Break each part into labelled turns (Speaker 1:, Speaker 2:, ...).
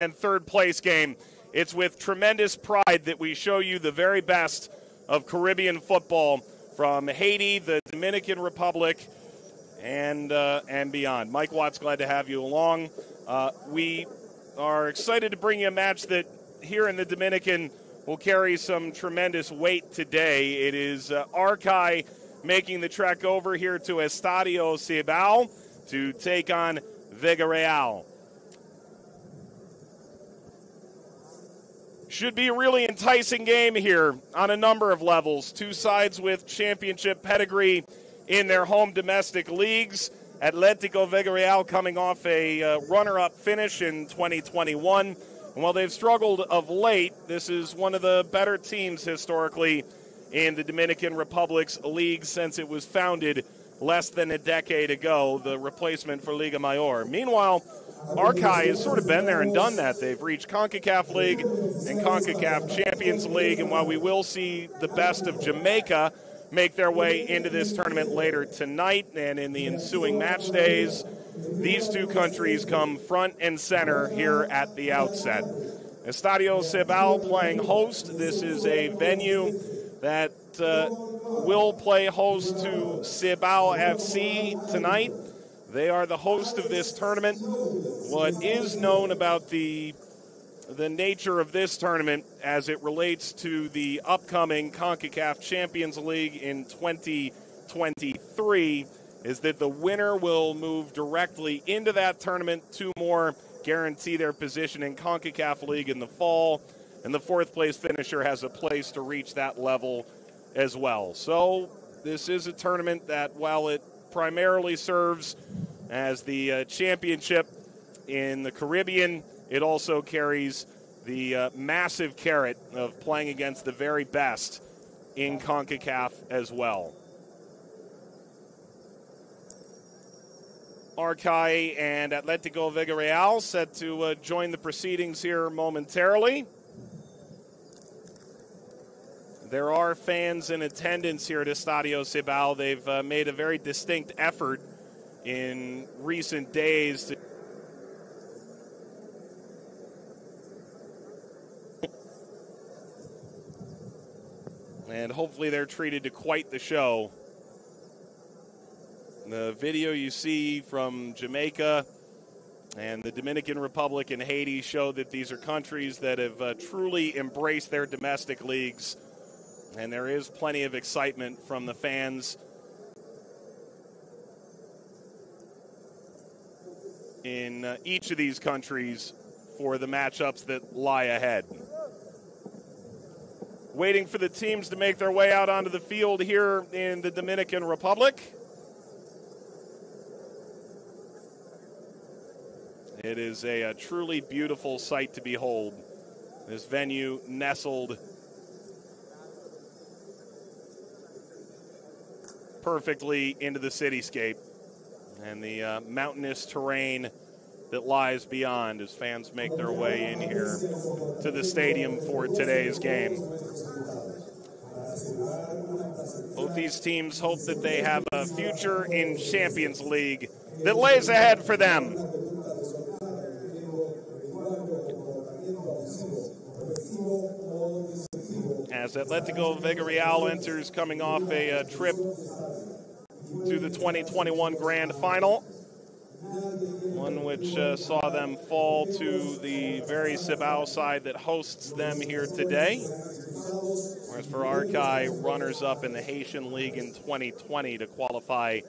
Speaker 1: and third place game. It's with tremendous pride that we show you the very best of Caribbean football from Haiti, the Dominican Republic, and uh, and beyond. Mike Watts, glad to have you along. Uh, we are excited to bring you a match that here in the Dominican will carry some tremendous weight today. It is uh, making the trek over here to Estadio Cibao to take on Vega Real. Should be a really enticing game here on a number of levels. Two sides with championship pedigree in their home domestic leagues. Atletico Vega Real coming off a uh, runner up finish in 2021. And while they've struggled of late, this is one of the better teams historically in the Dominican Republic's league since it was founded less than a decade ago, the replacement for Liga Mayor. Meanwhile, Arcahaie has sort of been there and done that. They've reached CONCACAF League and CONCACAF Champions League, and while we will see the best of Jamaica make their way into this tournament later tonight and in the ensuing match days, these two countries come front and center here at the outset. Estadio Cibao playing host. This is a venue that uh, will play host to Cibao FC tonight. They are the host of this tournament. What is known about the the nature of this tournament as it relates to the upcoming CONCACAF Champions League in 2023 is that the winner will move directly into that tournament. Two more guarantee their position in CONCACAF League in the fall, and the fourth place finisher has a place to reach that level as well. So, this is a tournament that, while it primarily serves as the uh, championship in the Caribbean, it also carries the uh, massive carrot of playing against the very best in CONCACAF as well. Arcahaie and Atletico Vega Real set to uh, join the proceedings here momentarily. There are fans in attendance here at Estadio Cibao. They've uh, made a very distinct effort in recent days to and hopefully they're treated to quite the show. The video you see from Jamaica and the Dominican Republic and Haiti show that these are countries that have uh, truly embraced their domestic leagues, and there is plenty of excitement from the fans. In uh, each of these countries for the matchups that lie ahead waiting for the teams to make their way out onto the field here in the Dominican Republic. It is a, a, truly beautiful sight to behold. This venue nestled perfectly into the cityscape and the uh, mountainous terrain that lies beyond as fans make their way in here to the stadium for today's game. Both these teams hope that they have a future in Champions League that lays ahead for them. As Atletico Vega Real enters coming off a, a trip to the 2021 Grand Final one which uh, saw them fall to the very Cibao side that hosts them here today. Whereas for Arcahaie, runners up in the Haitian League in 2020 to qualify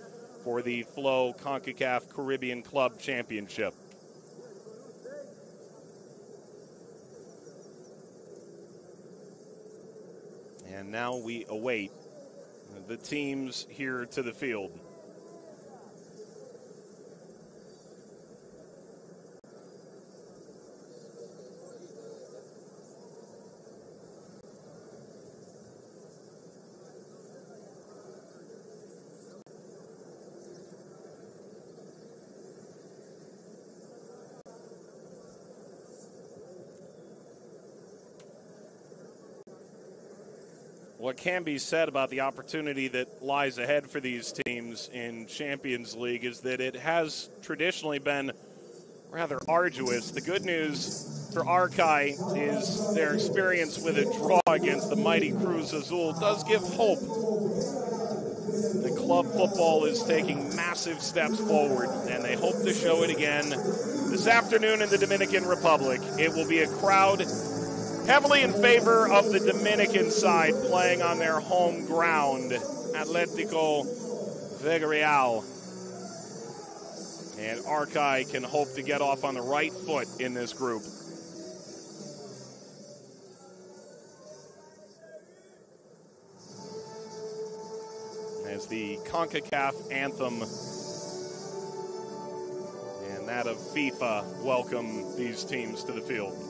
Speaker 1: for the Flow CONCACAF Caribbean Club Championship. Now we await the teams here to the field. What can be said about the opportunity that lies ahead for these teams in Champions League is that it has traditionally been rather arduous. The good news for Arcahaie is their experience with a draw against the mighty Cruz Azul does give hope. The club football is taking massive steps forward, and they hope to show it again this afternoon in the Dominican Republic. It will be a crowd heavily in favor of the Dominican side playing on their home ground, Atletico Vega Real. And Arcahaie can hope to get off on the right foot in this group. As the CONCACAF anthem and that of FIFA welcome these teams to the field.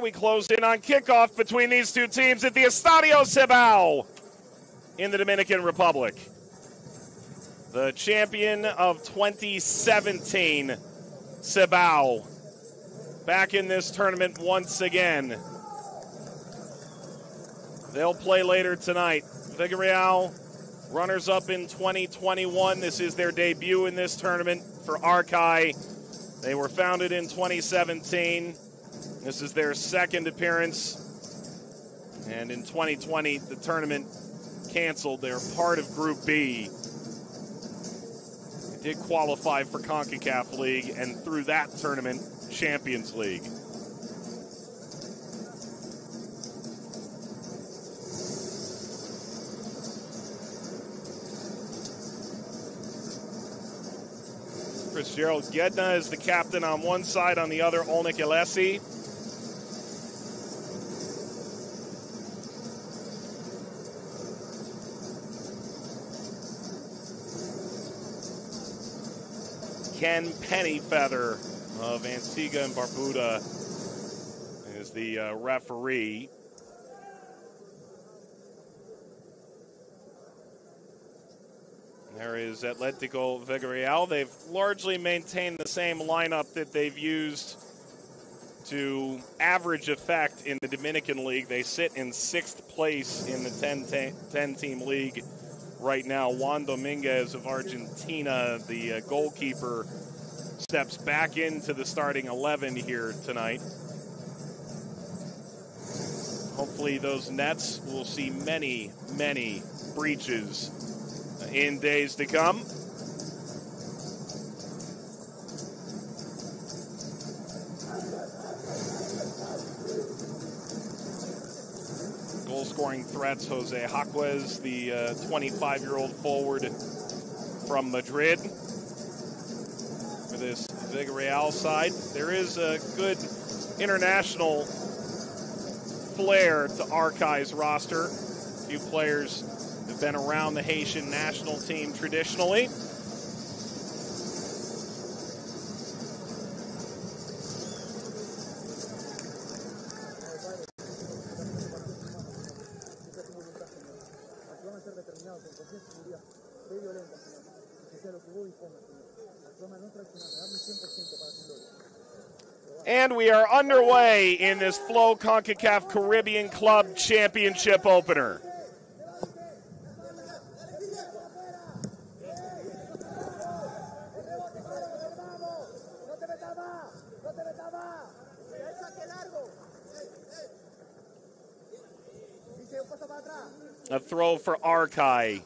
Speaker 1: We close in on kickoff between these two teams at the Estadio Cibao in the Dominican Republic. The champion of 2017, Cibao, back in this tournament once again. They'll play later tonight. Vega Real, runners up in 2021. This is their debut in this tournament for Arcahaie. They were founded in 2017. This is their second appearance. And in 2020, the tournament canceled. They're part of Group B. They did qualify for CONCACAF League and through that tournament, Champions League. Fitzgerald Gedna is the captain on one side, on the other, Olnik Alessi. Ken Pennyfeather of Antigua and Barbuda is the uh, referee. There is Atletico Vega Real. They've largely maintained the same lineup that they've used to average effect in the Dominican League. They sit in sixth place in the 10, 10 team league right now. Juan Dominguez of Argentina, the uh, goalkeeper, steps back into the starting 11 here tonight. Hopefully, those nets will see many, many breaches in days to come. Goal scoring threats Jose Jaquez, the 25 uh, year old forward from Madrid. For this Vega Real side, there is a good international flair to Arcahaie's roster. A few players have been around the Haitian national team traditionally. And we are underway in this Flow CONCACAF Caribbean Club Championship opener. A throw for Arcahaie.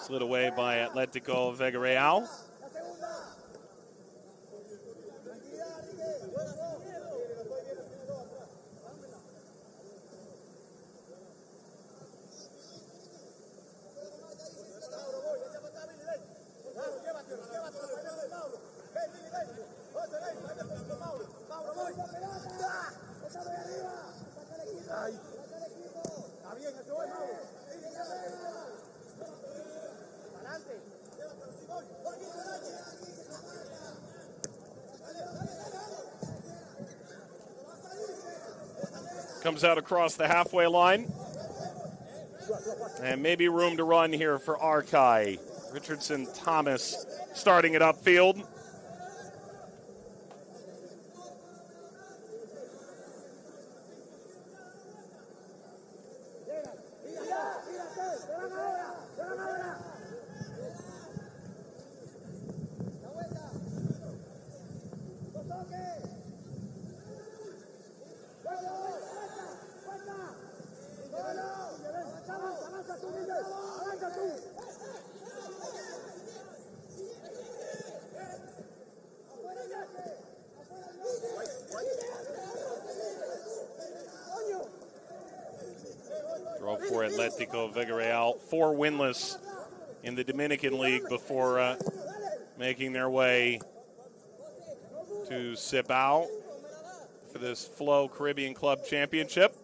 Speaker 1: Slid away by Atletico Vega Comes out across the halfway line. And maybe room to run here for Arcahaie. Richardson Thomas starting it upfield. For Atletico Vega Real. Four winless in the Dominican League before uh, making their way to Cibao for this Flow Caribbean Club Championship.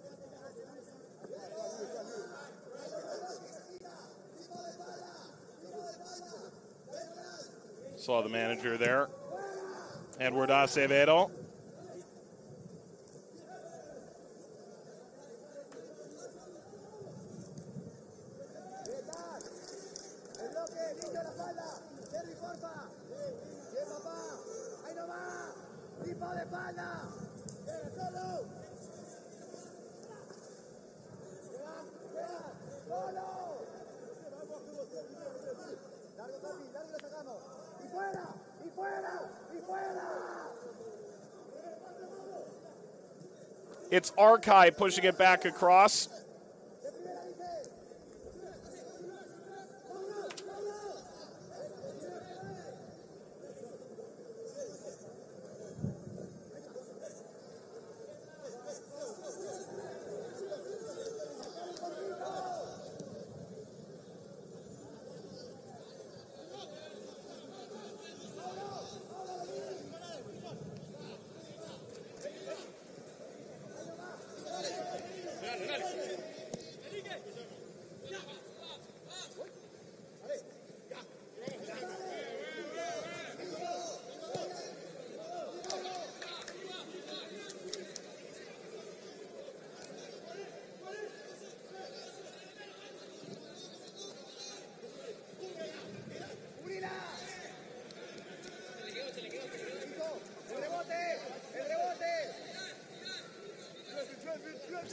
Speaker 1: Saw the manager there, Edward Acevedo. It's Arcahaie pushing it back across.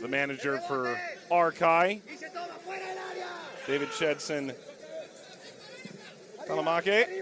Speaker 1: The manager for Arcahaie. David Shedson Talamake.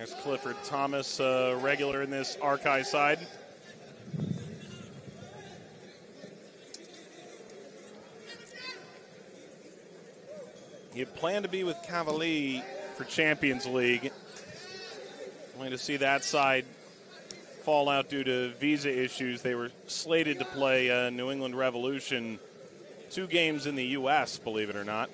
Speaker 1: There's Clifford Thomas, uh, regular in this Arcahaie side. You plan to be with Cavalier for Champions League. Going to see that side fall out due to visa issues. They were slated to play uh, New England Revolution two games in the U.S., believe it or not.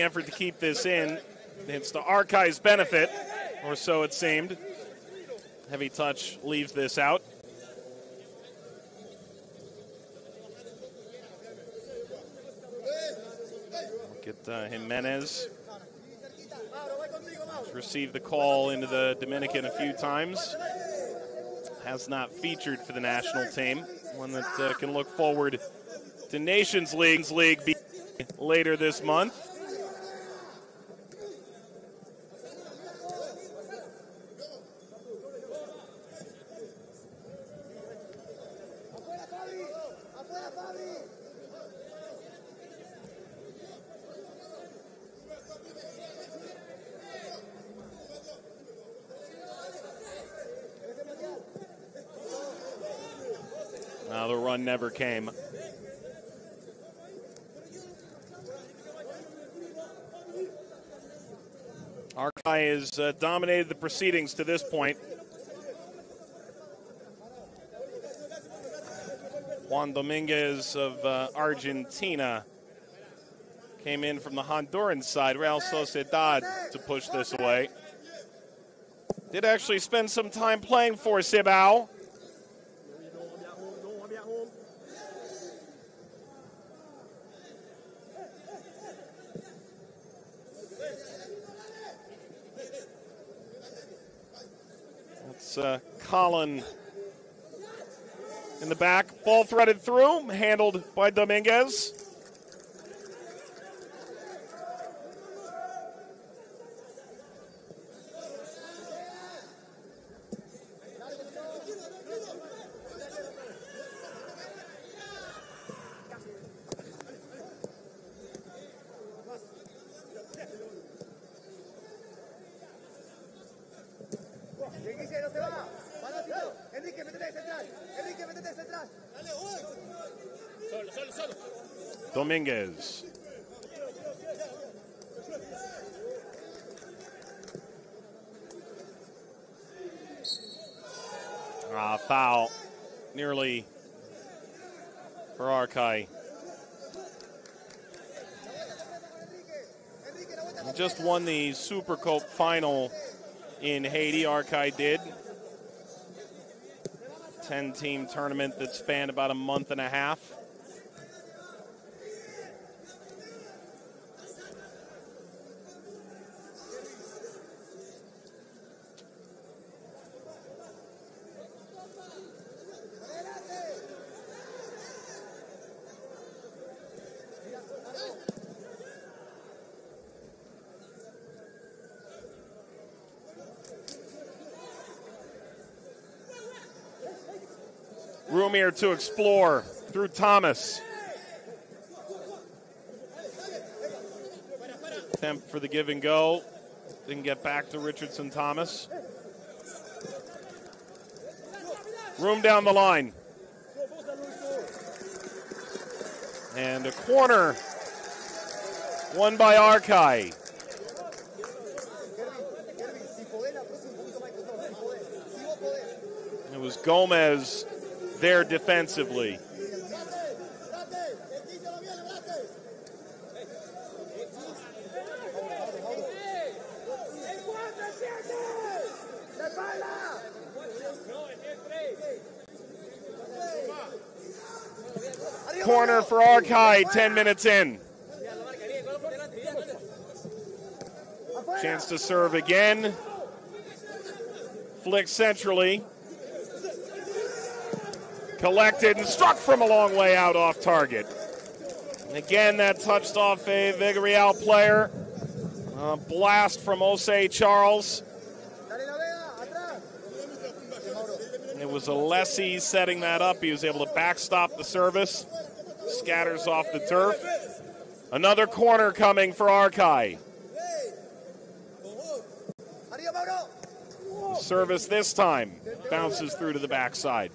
Speaker 1: effort to keep this in. It's the Arcahaie's benefit, or so it seemed. Heavy touch leaves this out. Get uh, Jimenez. Received the call into the Dominican a few times. Has not featured for the national team. One that uh, can look forward to Nations League's league later this month. Never came. Arcahaie has uh, dominated the proceedings to this point. Juan Dominguez of uh, Argentina came in from the Honduran side, Real Sociedad, to push this away. Did actually spend some time playing for Cibao. It's uh, Colin in the back. Ball threaded through, handled by Dominguez. Dominguez. Ah, foul. Nearly for Arcahaie. Just won the Super Cup final in Haiti, Arcahaie did. 10 team tournament that spanned about a month and a half. Here to explore through Thomas. Attempt for the give and go. Didn't get back to Richardson Thomas. Room down the line. And a corner. Won by Arcahaie. It was Gomez there defensively. Corner for Arcahaie, 10 minutes in. Chance to serve again. Flick centrally collected and struck from a long way out off target. And again, that touched off a Vega Real player. A blast from Osei Charles. It was Alessi setting that up. He was able to backstop the service. Scatters off the turf. Another corner coming for Arcahaie. Service this time bounces through to the backside.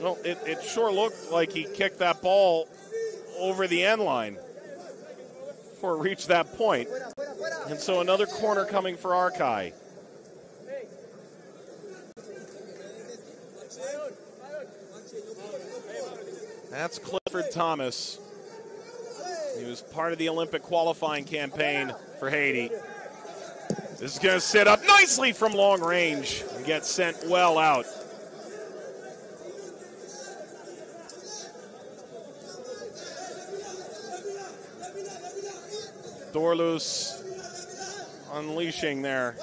Speaker 1: Well, it, it sure looked like he kicked that ball over the end line before it reached that point. And so another corner coming for Arcahaie. That's Clifford Thomas. He was part of the Olympic qualifying campaign for Haiti. This is going to set up nicely from long range and get sent well out. Dorlus unleashing there.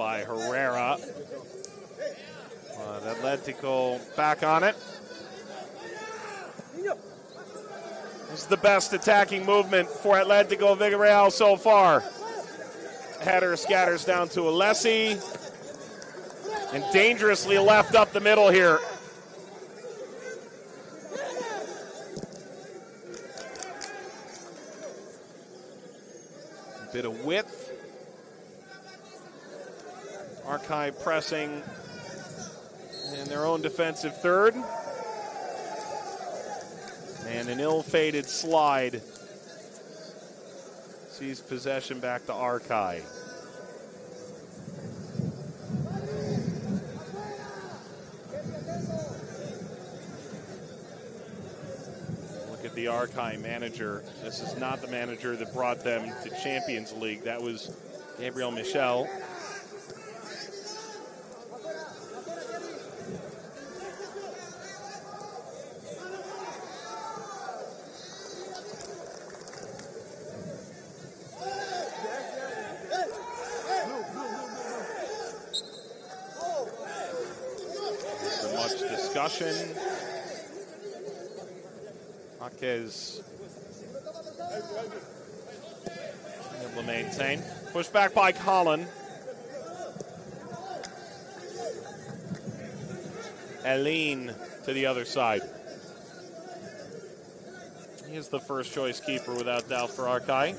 Speaker 1: By Herrera. But Atletico back on it. This is the best attacking movement for Atletico Vega Real so far. Header scatters down to Alessi. And dangerously left up the middle here. Bit of width. Arcahaie pressing in their own defensive third. And an ill fated slide sees possession back to Arcahaie. Look at the Arcahaie manager. This is not the manager that brought them to Champions League. That was Gabriel Michel. After much discussion, Jaquez able to maintain. Pushed back by Colin. Aline to the other side. He is the first choice keeper without doubt for Arcahaie.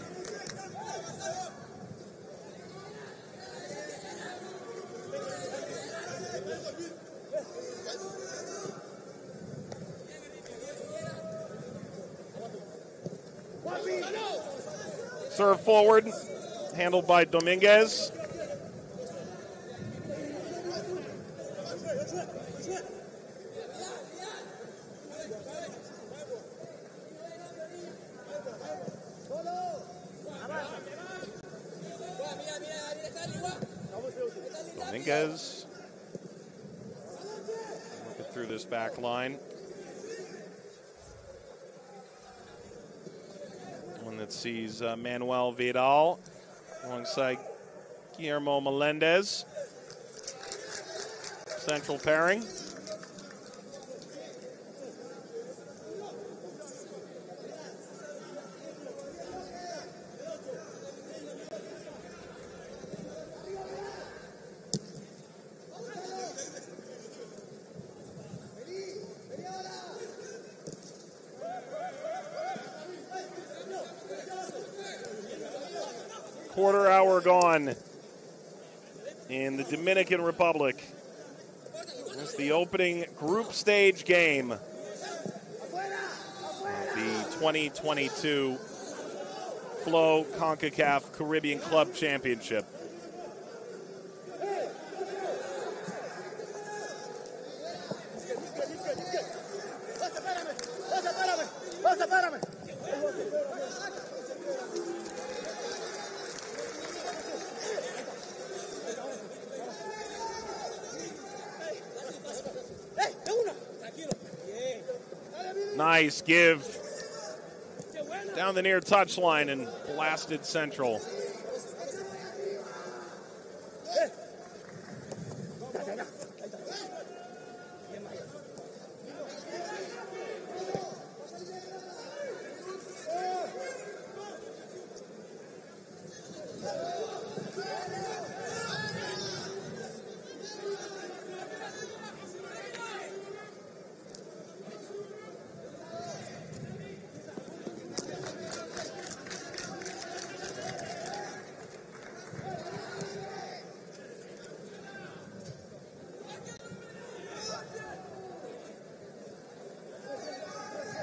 Speaker 1: Serve forward, handled by Dominguez. Looking through this back line. One sees uh, Manuel Vidal alongside Guillermo Melendez. Central pairing. Quarter hour gone in the Dominican Republic. It's the opening group stage game of the 2022 Flow CONCACAF Caribbean Club Championship. Nice give down the near touchline and blasted central.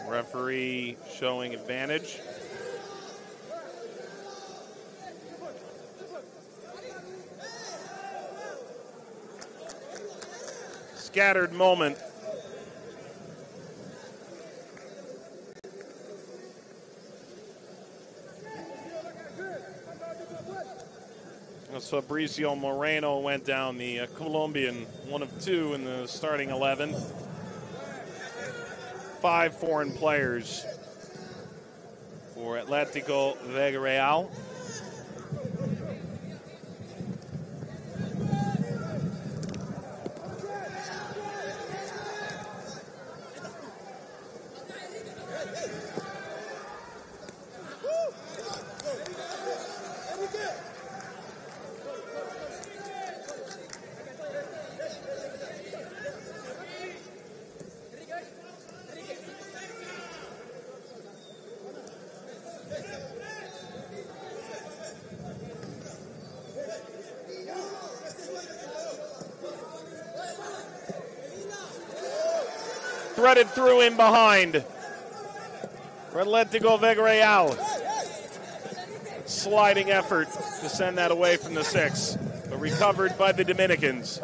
Speaker 1: Referee showing advantage. scattered moment. As Fabricio Moreno went down, the uh, Colombian, one of two in the starting 11. Five foreign players for Atletico threaded through in behind. For Atletico Vega Real. Sliding effort to send that away from the six, but recovered by the Dominicans.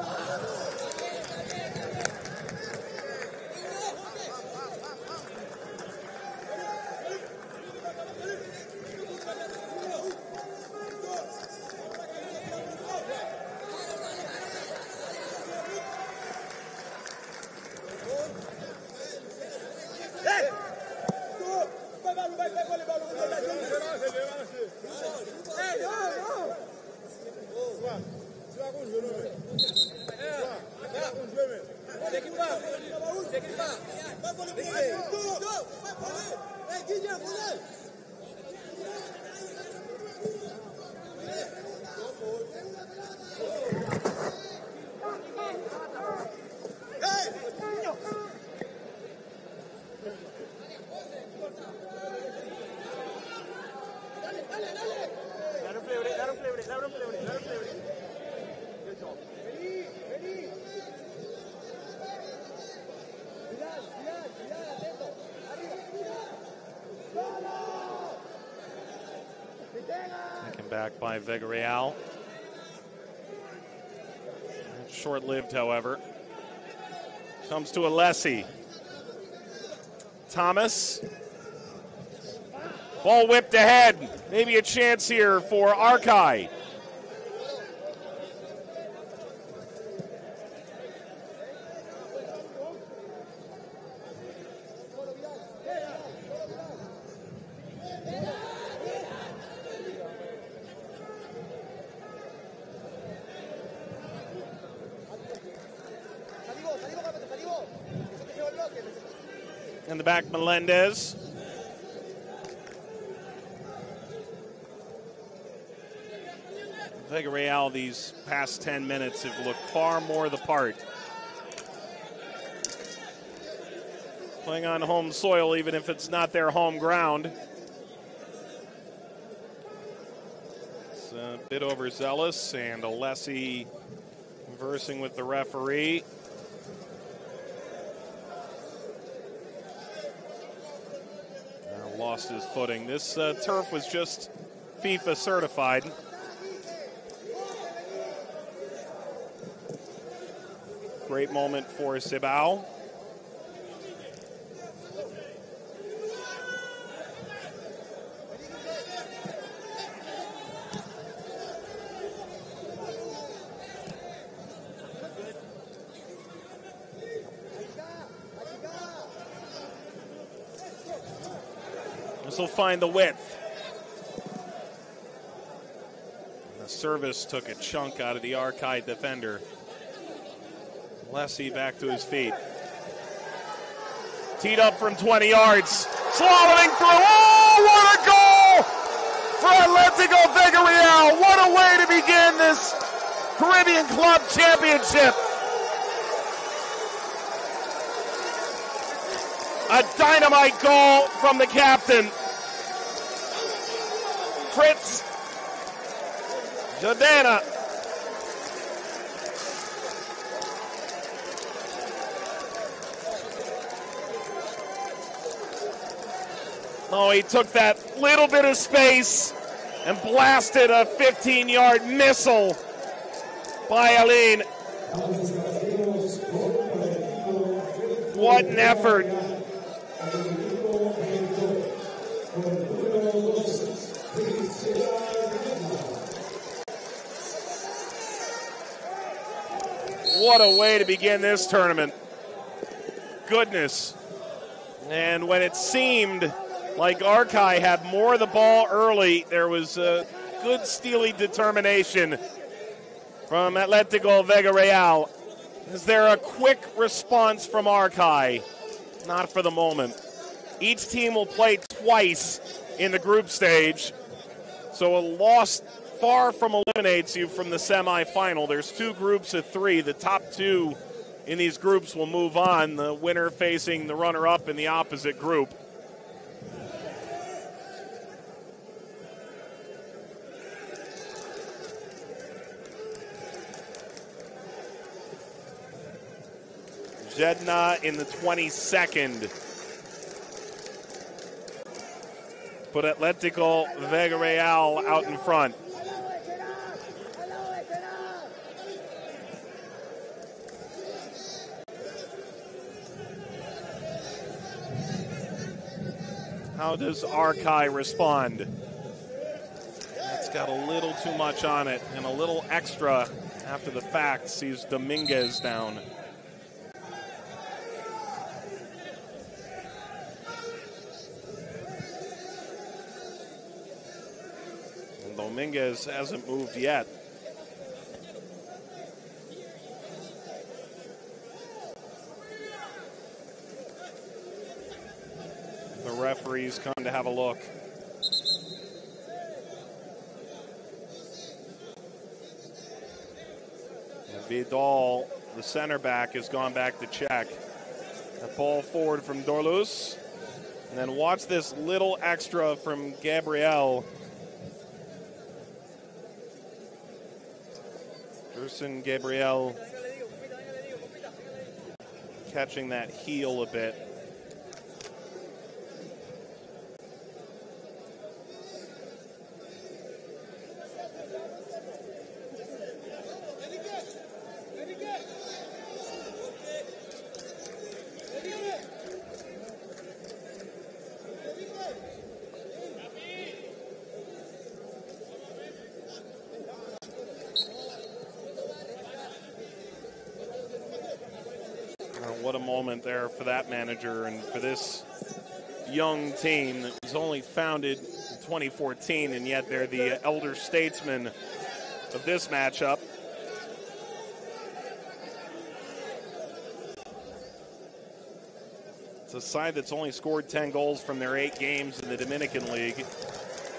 Speaker 1: Back Vega Real. Short lived, however. Comes to Alessi. Thomas. Ball whipped ahead. Maybe a chance here for Arcahaie. back Melendez. Vega Real these past 10 minutes have looked far more the part. Playing on home soil, even if it's not their home ground. It's a bit overzealous, and Alessi conversing with the referee. Lost his footing. This uh, turf was just FIFA certified. Great moment for Cibao. Find the width. The service took a chunk out of the Arcahaie defender. Lessie back to his feet. Teed up from 20 yards. Swallowing through. Oh, what a goal for Atletico Vega Real. What a way to begin this Caribbean Club Championship. A dynamite goal from the captain. Fritz Jordana. Oh, he took that little bit of space and blasted a 15 yard missile by Aline. What an effort. What a way to begin this tournament. Goodness. And when it seemed like Arcahaie had more of the ball early, there was a good steely determination from Atletico Vega Real. Is there a quick response from Arcahaie? Not for the moment. Each team will play twice in the group stage, so a loss far from eliminates you from the semifinal. There's two groups of three. The top two in these groups will move on, the winner facing the runner up in the opposite group. Jedna in the 22nd. Put Atletico Vega Real out in front. How does Arcahaie respond? It's got a little too much on it and a little extra after the fact sees Dominguez down. Dominguez hasn't moved yet. The come to have a look. And Vidal, the center back, has gone back to check. A ball forward from Dorlus. And then watch this little extra from Gabriel Gerson Gabriel catching that heel a bit. there for that manager and for this young team that was only founded in 2014, and yet they're the elder statesmen of this matchup. It's a side that's only scored 10 goals from their eight games in the Dominican League,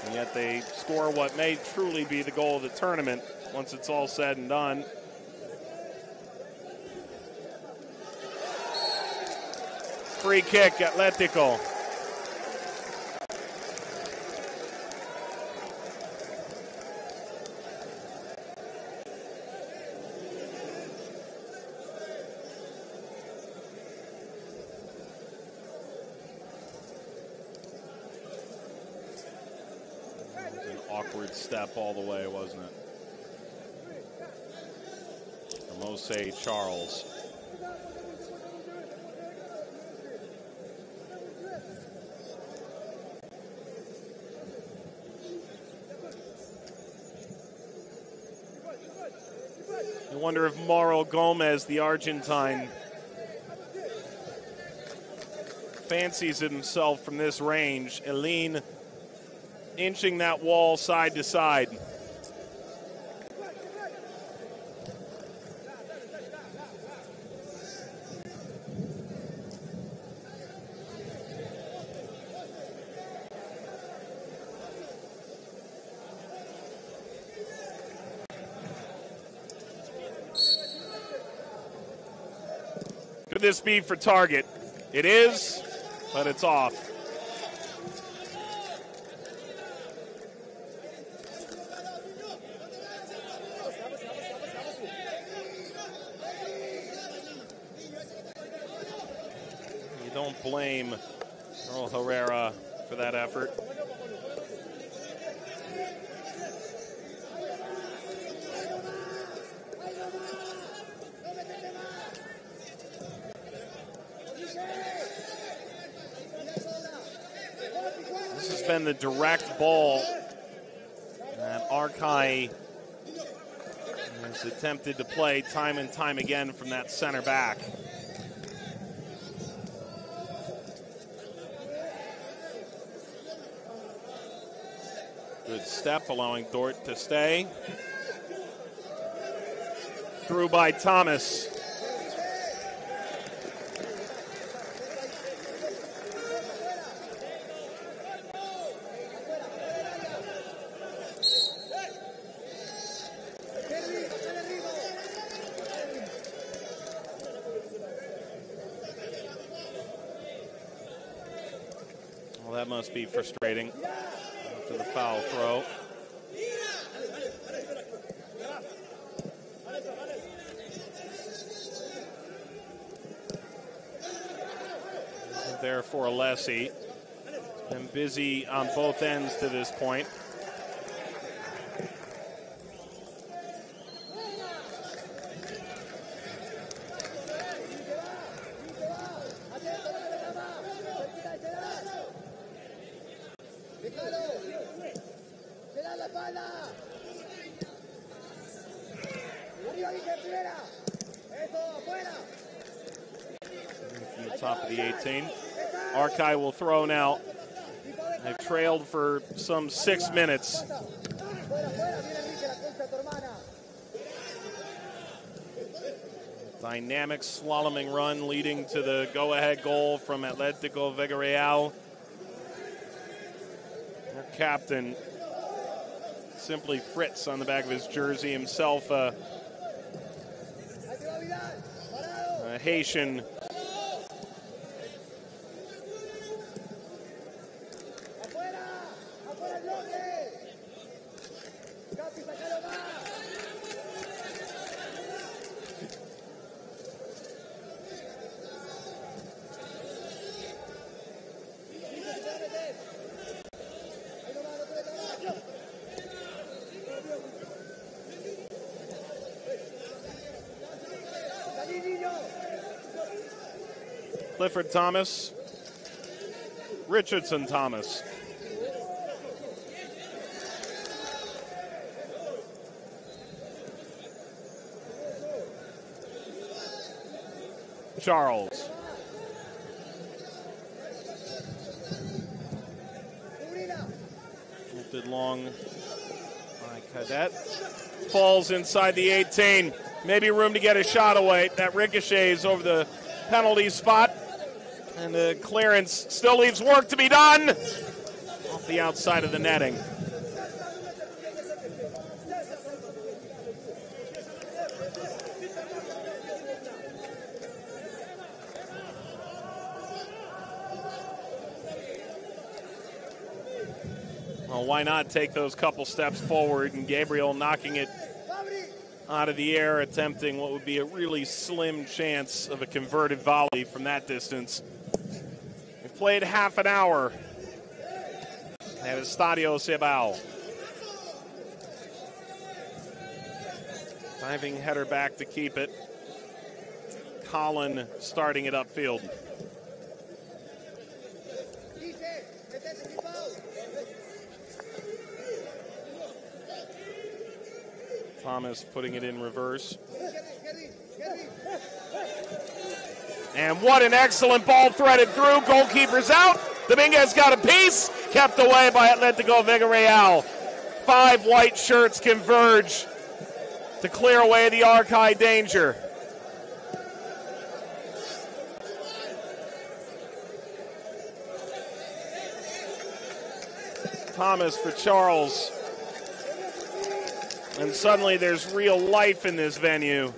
Speaker 1: and yet they score what may truly be the goal of the tournament once it's all said and done. Free kick, Atletico. awkward step all the way, wasn't it? Mose Charles. If Mauro Gomez, the Argentine, fancies himself from this range. Eline inching that wall side to side. This be for target? It is, but it's off. You don't blame Earl Herrera for that effort. been the direct ball that Arcahaie has attempted to play time and time again from that center back. Good step, allowing Dort to stay. Through by Thomas. Well, that must be frustrating after the foul throw. There for Alessi. Been busy on both ends to this point. From the top of the 18. Will throw now. They've trailed for some six minutes. Dynamic slaloming run leading to the go ahead goal from Atletico Vega Real. Their captain, simply Fritz on the back of his jersey, himself a, a Haitian Clifford Thomas, Richardson Thomas. Charles. Lifted long by Cadet. Falls inside the 18. Maybe room to get a shot away. That ricochets over the penalty spot. And uh, the clearance still leaves work to be done off the outside of the netting. Well, why not take those couple steps forward and Gabriel knocking it out of the air, attempting what would be a really slim chance of a converted volley from that distance. Played half an hour at Estadio Cibao. Diving header back to keep it. Colin starting it upfield. Thomas putting it in reverse. And what an excellent ball threaded through. Goalkeeper's out. Dominguez got a piece. Kept away by Atletico Vega Real. Five white shirts converge to clear away the Arcahaie danger. Thomas for Charles. And suddenly there's real life in this venue.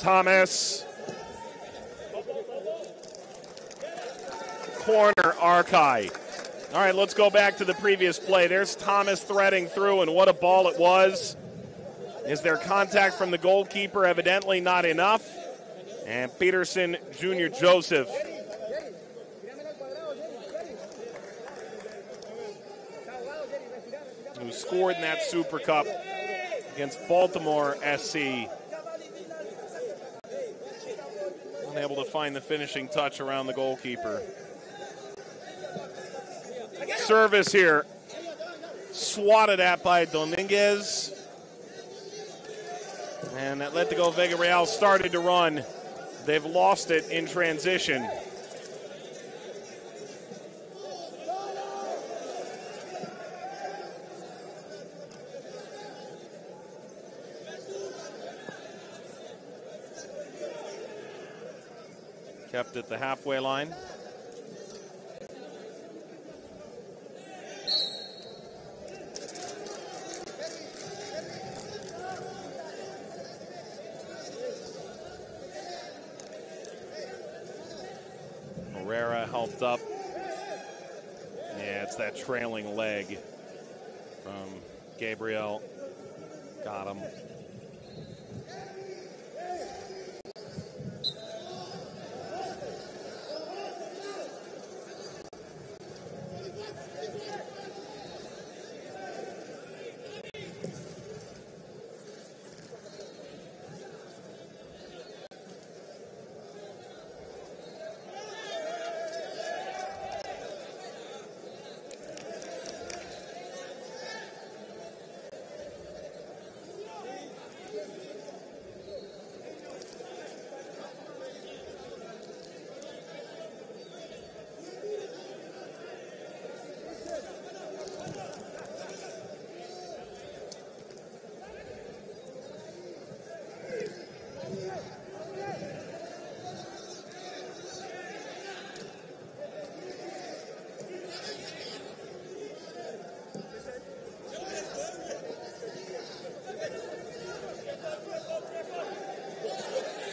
Speaker 1: Thomas. Corner, Arcahaie. All right, let's go back to the previous play. There's Thomas threading through, and what a ball it was. Is there contact from the goalkeeper? Evidently not enough. And Peterson Jr. Joseph who scored in that Super Cup against Baltimore SC. Unable to find the finishing touch around the goalkeeper. Service here. Swatted at by Dominguez. And Atletico Vega Real started to run. They've lost it in transition. Kept at the halfway line. Herrera helped up. Yeah, it's that trailing leg from Gabriel. Got him.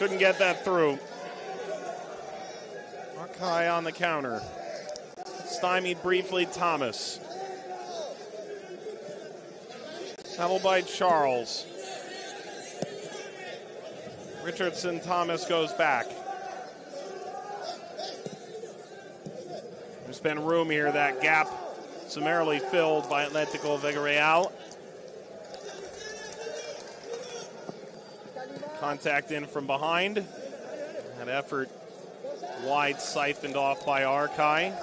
Speaker 1: Couldn't get that through. Arcahaie on the counter. Stymied briefly, Thomas. Settled by Charles. Richardson Thomas goes back. There's been room here, that gap summarily filled by Atletico Vega Contact in from behind. That effort wide siphoned off by
Speaker 2: Arcahaie.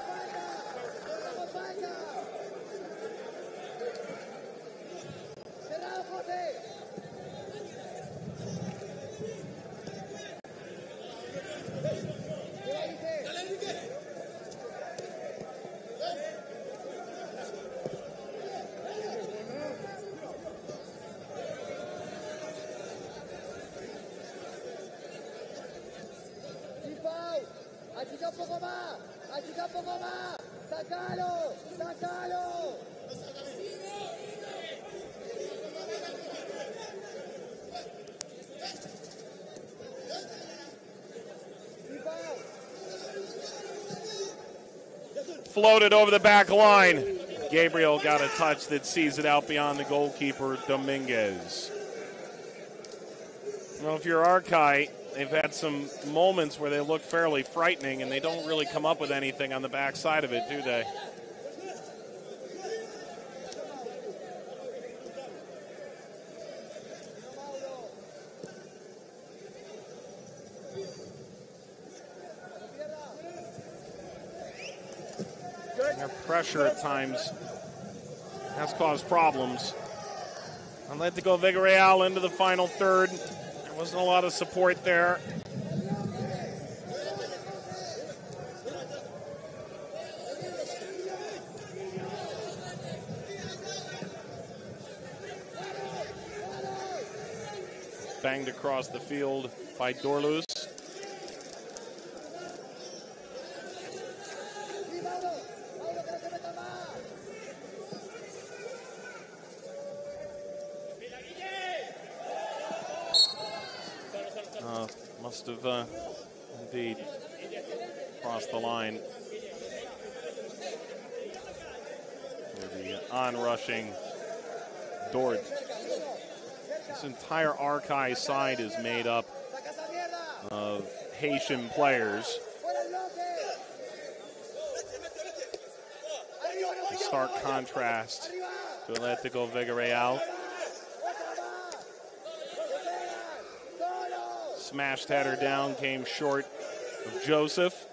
Speaker 1: Floated over the back line. Gabriel got a touch that sees it out beyond the goalkeeper, Dominguez. Well, if you're Arcahaie, they've had some moments where they look fairly frightening, and they don't really come up with anything on the backside of it, do they? Their pressure at times has caused problems. Atletico Vega Real into the final third. There wasn't a lot of support there. Banged across the field by Dorlus. Uh, must have uh, indeed crossed the line. For the onrushing Dort. This entire Arcahaie side is made up of Haitian players. In stark contrast to Atletico
Speaker 2: Vega Real.
Speaker 1: Smashed header down, came short of Joseph.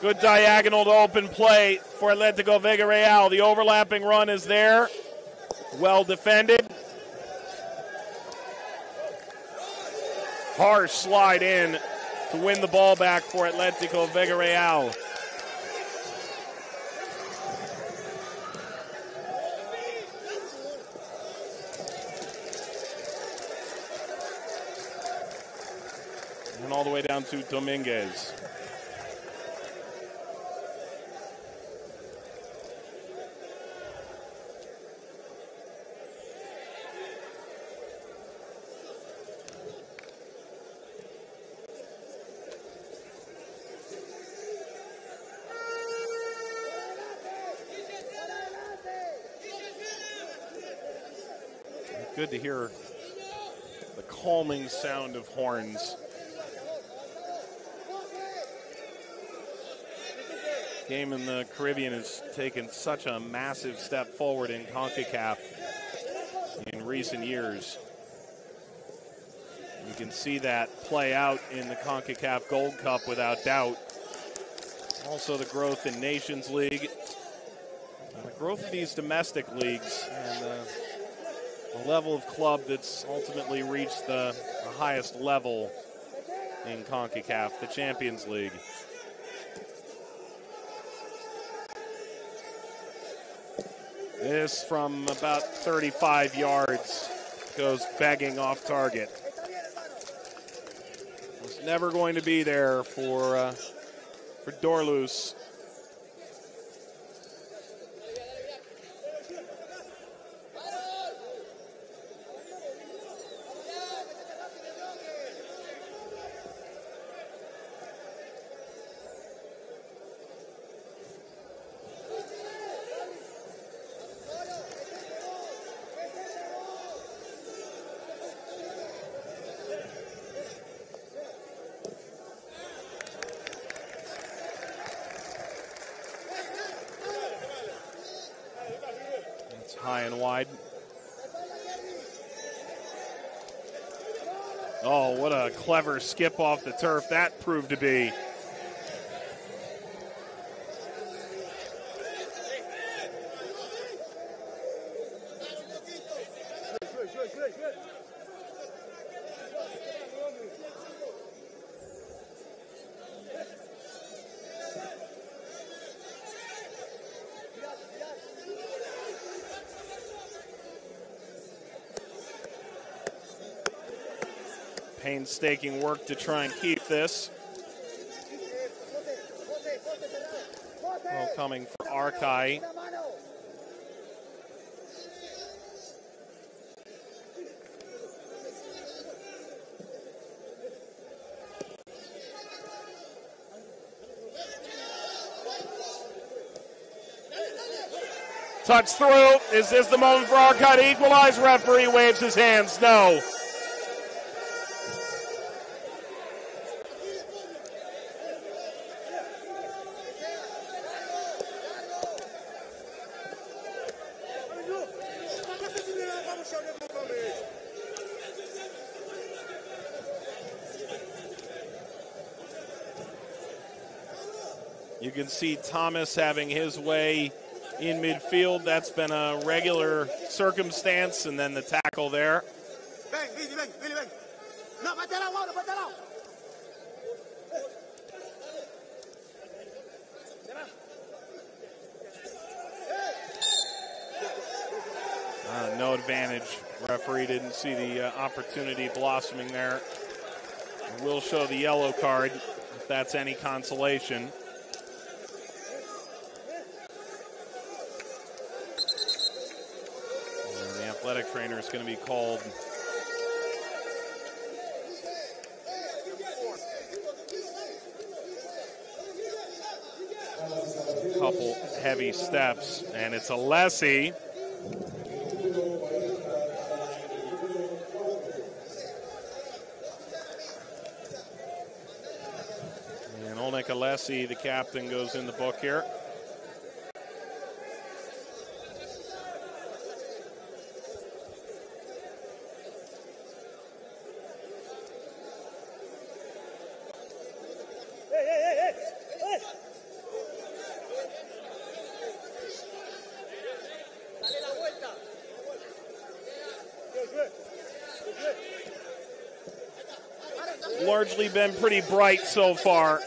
Speaker 1: Good diagonal to open play for Atletico Vega Real. The overlapping run is there. Well defended. Harsh slide in to win the ball back for Atletico Vega Real. And all the way down to Dominguez. Good to hear the calming sound of horns. Game in the Caribbean has taken such a massive step forward in CONCACAF in recent years. You can see that play out in the CONCACAF Gold Cup without doubt. Also, the growth in Nations League, the growth of these domestic leagues, and uh, the level of club that's ultimately reached the, the highest level in CONCACAF, the Champions League. This from about 35 yards goes begging off target. Was never going to be there for uh, for Dorlus. It's high and wide. Oh, what a clever skip off the turf that proved to be. Painstaking work to try and keep this. Well, coming for
Speaker 2: Arcahaie.
Speaker 1: Touch through. Is this the moment for Arcahaie to equalize? Referee waves his hands. No. See Thomas having his way in midfield. That's been a regular circumstance, and then the tackle there.
Speaker 2: Ven, Billy, ven, Billy, ven. No, mete la mano, mete la.
Speaker 1: Uh, no advantage. Referee didn't see the uh, opportunity blossoming there. We'll show the yellow card if that's any consolation. trainer is going to be called. Couple heavy steps, and it's Alessi. And Olnik Alessi, the captain, goes in the book here. Largely been pretty bright so far.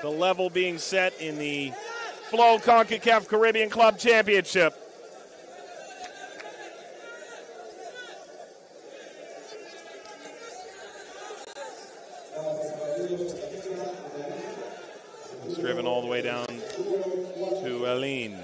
Speaker 1: The level being set in the Flow CONCACAF Caribbean Club Championship. It's driven all the way down to Aline.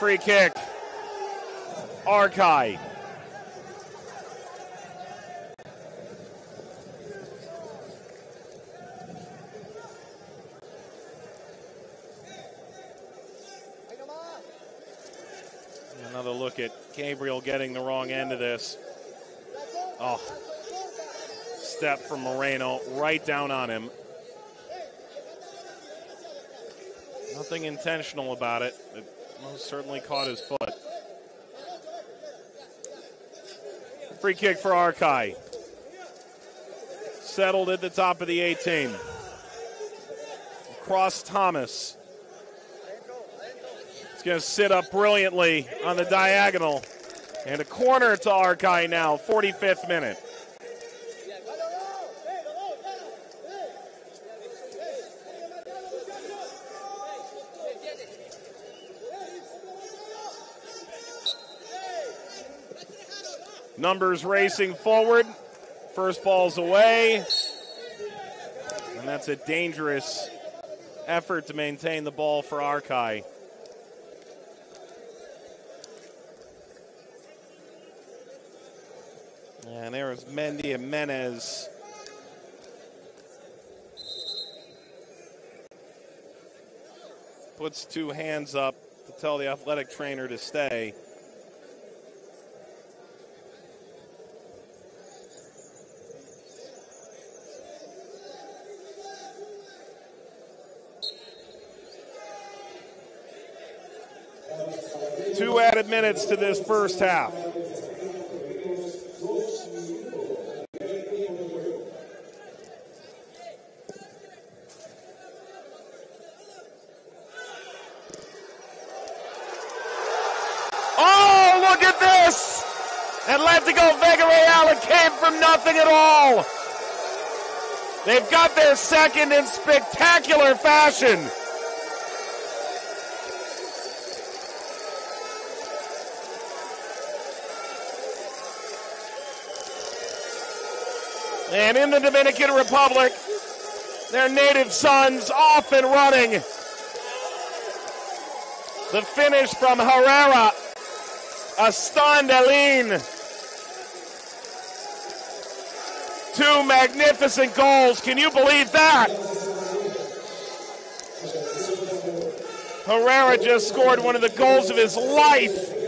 Speaker 1: Free kick. Arcahaie. Another look at Gabriel getting the wrong end of this. Oh, step from Moreno right down on him. Nothing intentional about it. It most certainly caught his foot. Free kick for Arcahaie. Settled at the top of the 18. Cross Thomas. It's going to sit up brilliantly on the diagonal. And a corner to Arcahaie now, 45th minute. Numbers racing forward. First ball's away. And that's a dangerous effort to maintain the ball for Arcahaie. And there's Mendy and Menez. Puts two hands up to tell the athletic trainer to stay. Two added minutes to this first half. Oh, look at this! Atlético Vega Real came from nothing at all. They've got their second in spectacular fashion. And in the Dominican Republic, their native sons off and running. The finish from Herrera, Astandelin. Two magnificent goals. Can you believe that? Herrera just scored one of the goals of his life.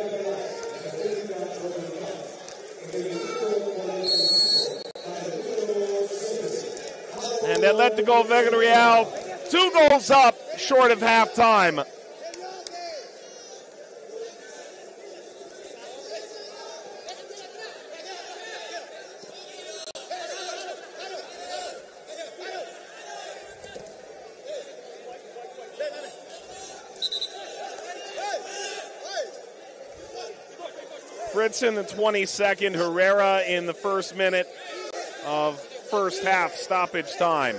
Speaker 1: And Atletico Vega Real, two goals up short of halftime. Fritz in the 22nd, Herrera in the first minute of first half stoppage time.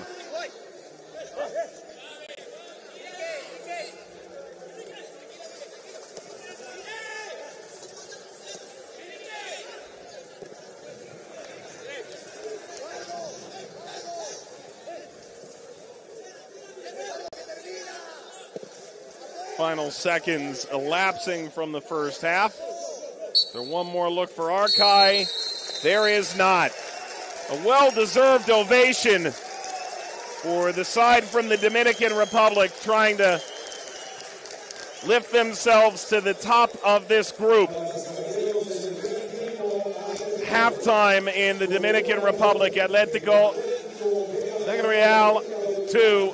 Speaker 1: Final seconds elapsing from the first half. There one more look for Arcahaie? There is not. A well deserved ovation for the side from the Dominican Republic trying to lift themselves to the top of this group. Halftime in the Dominican Republic, Atletico Real 2,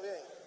Speaker 2: bien.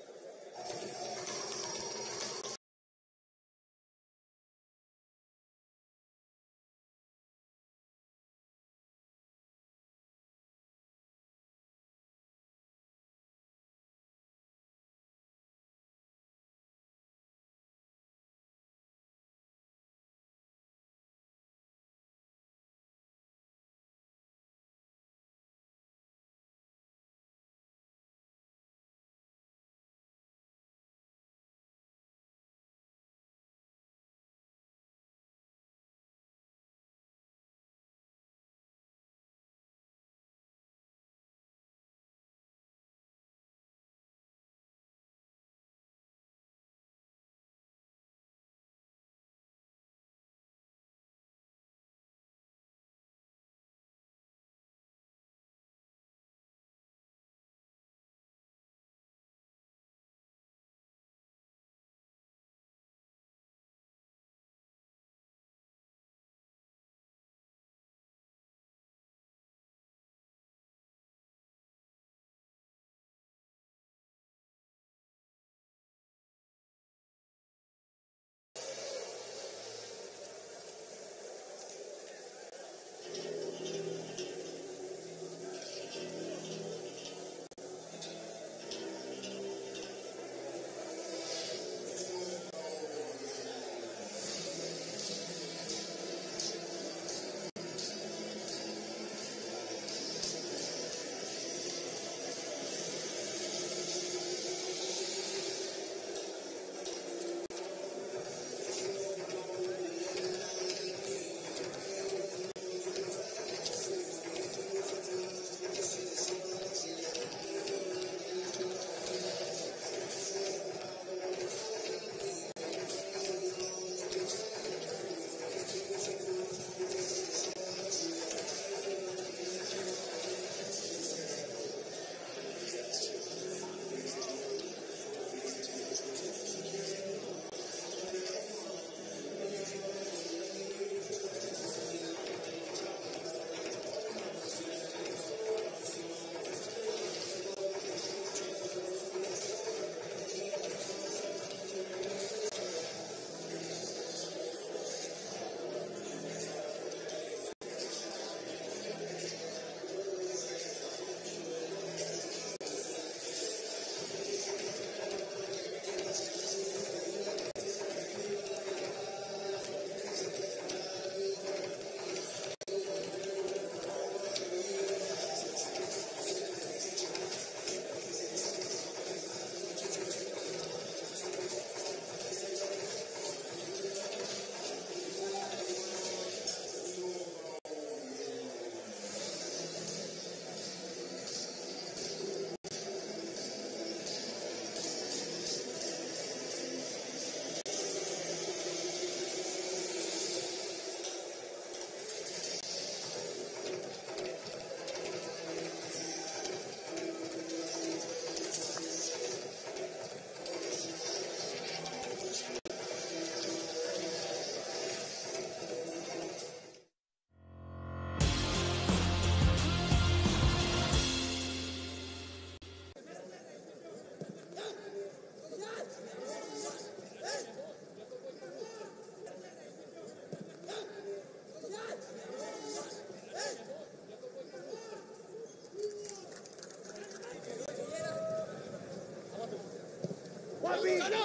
Speaker 2: Bobby.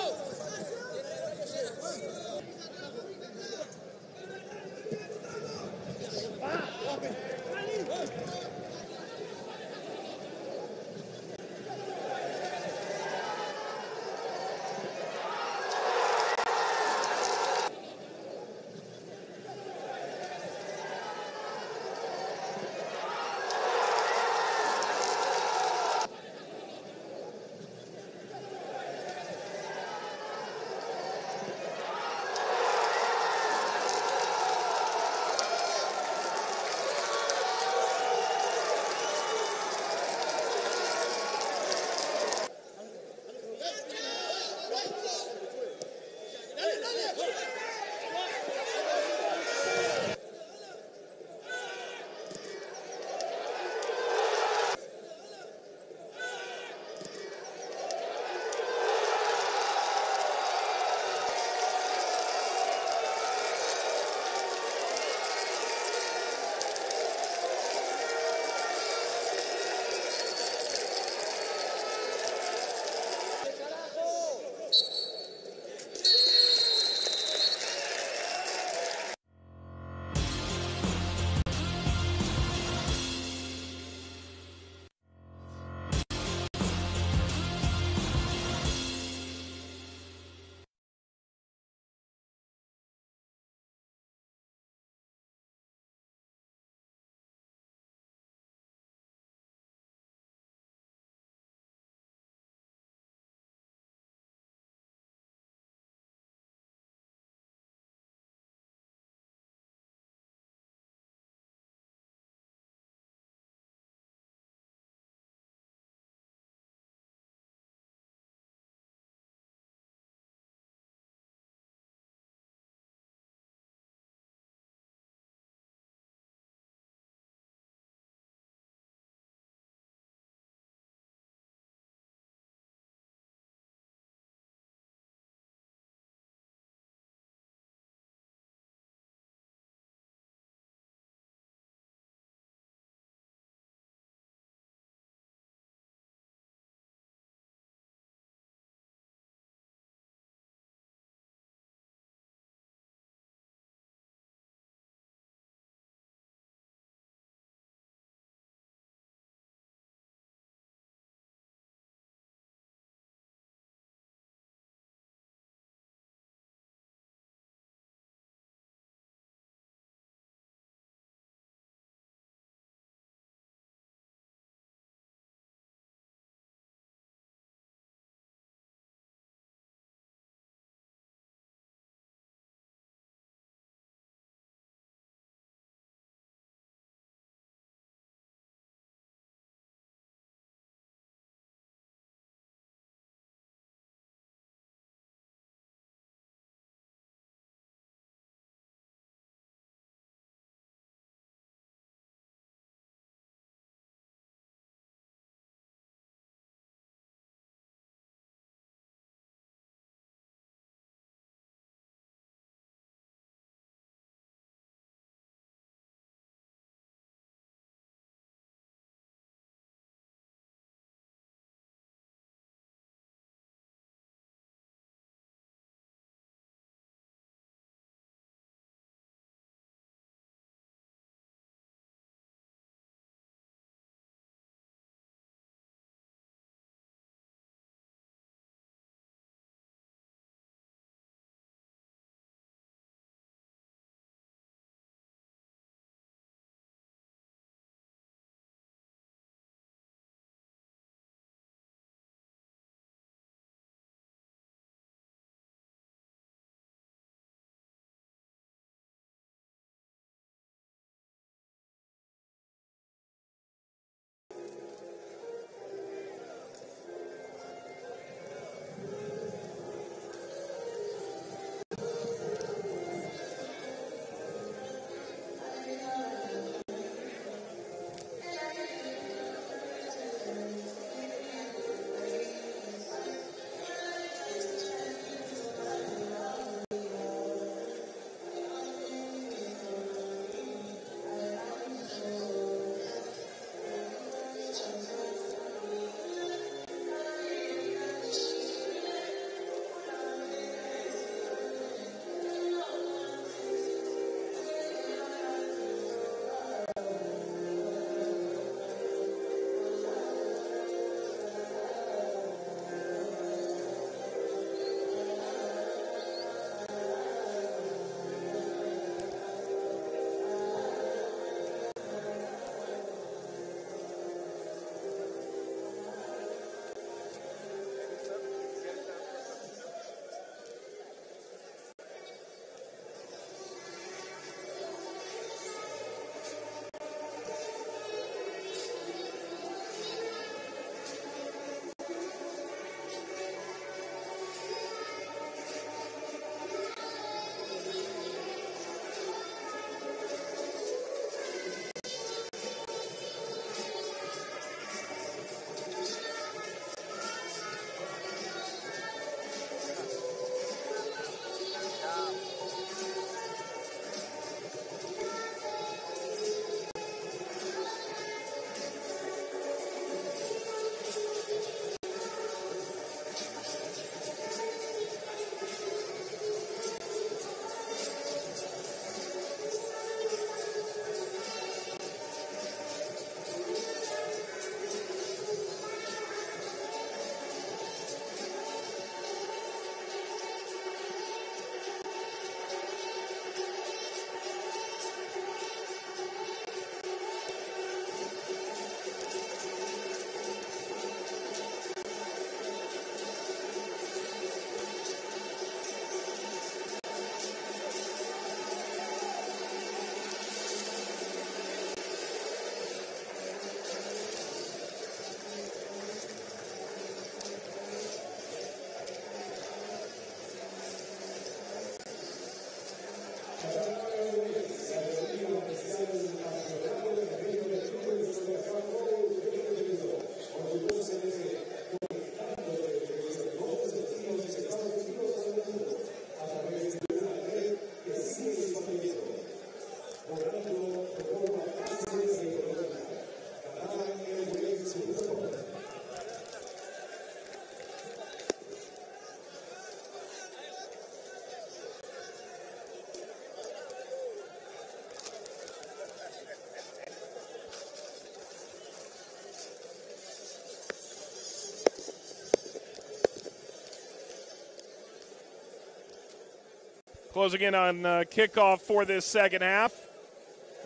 Speaker 1: Closing in on uh, kickoff for this second half.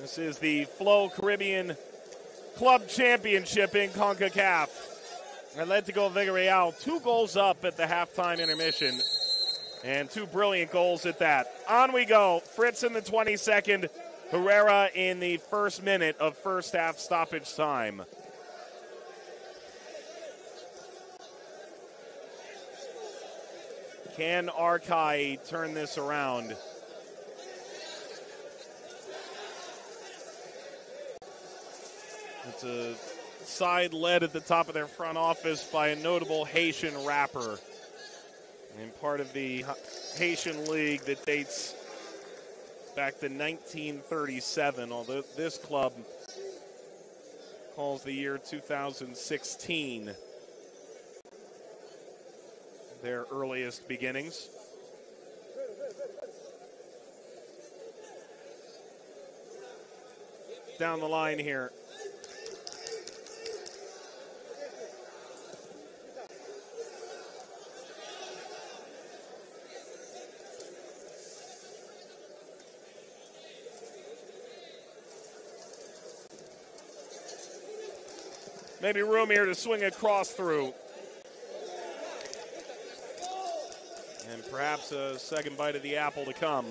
Speaker 1: This is the Flow Caribbean Club Championship in CONCACAF. Atletico Vega Real, two goals up at the halftime intermission, and two brilliant goals at that. On we go. Fritz in the 22nd, Herrera in the first minute of first half stoppage time. Can Arcahaie turn this around? It's a side led at the top of their front office by a notable Haitian rapper. And part of the Haitian League that dates back to 1937, although this club calls the year 2016 their earliest beginnings. Down the line here. Maybe room here to swing a cross through. And perhaps a second bite of the apple to come.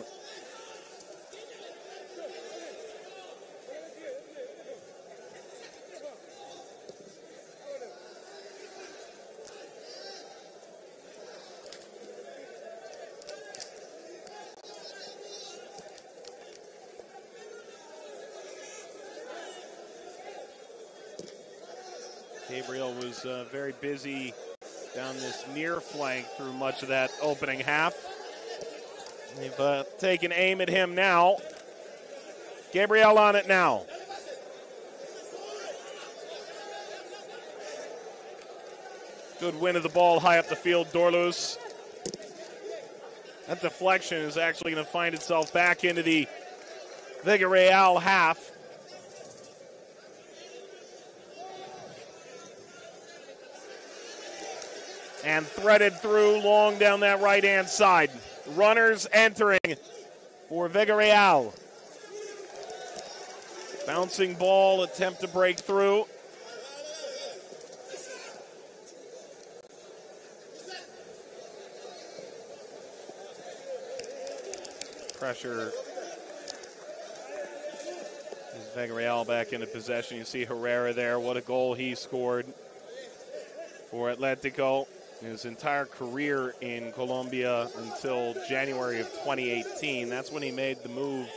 Speaker 1: Gabriel was uh, very busy down this near flank through much of that opening half. They've uh, taken aim at him now. Gabriel on it now. Good win of the ball high up the field, Dorlus. That deflection is actually going to find itself back into the Vega Real half. And threaded through long down that right hand side. Runners entering for Vega Real. Bouncing ball, attempt to break through. Pressure. Vega Real back into possession. You see Herrera there. What a goal he scored for Atletico his entire career in Colombia until January of 2018. That's when he made the move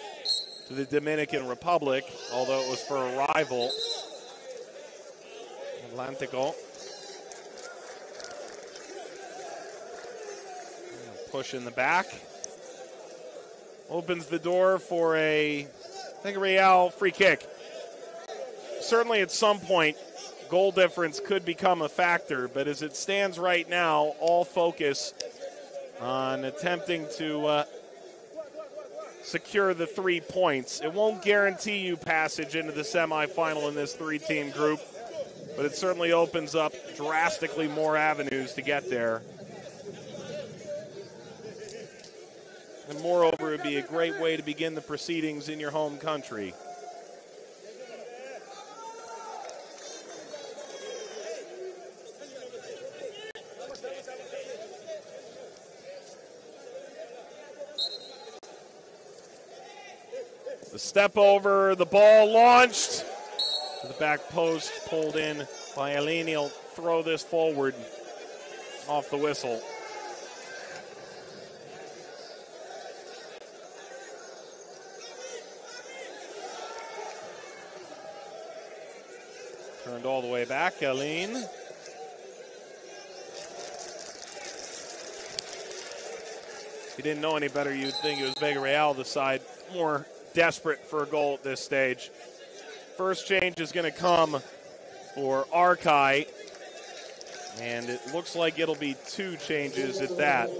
Speaker 1: to the Dominican Republic, although it was for a rival, Atlantico. Push in the back. Opens the door for a, I think, a Real free kick. Certainly at some point, goal difference could become a factor, but as it stands right now, all focus on attempting to uh, secure the three points. It won't guarantee you passage into the semifinal in this three team group, but it certainly opens up drastically more avenues to get there. And moreover, it would be a great way to begin the proceedings in your home country. Step over, the ball launched to the back post, pulled in by Alini. He'll throw this forward off the whistle. Turned all the way back, Aline. If you didn't know any better, you'd think it was Vega Real the side more desperate for a goal at this stage. First change is going to come for Arcahaie, and it looks like it'll be two changes at that.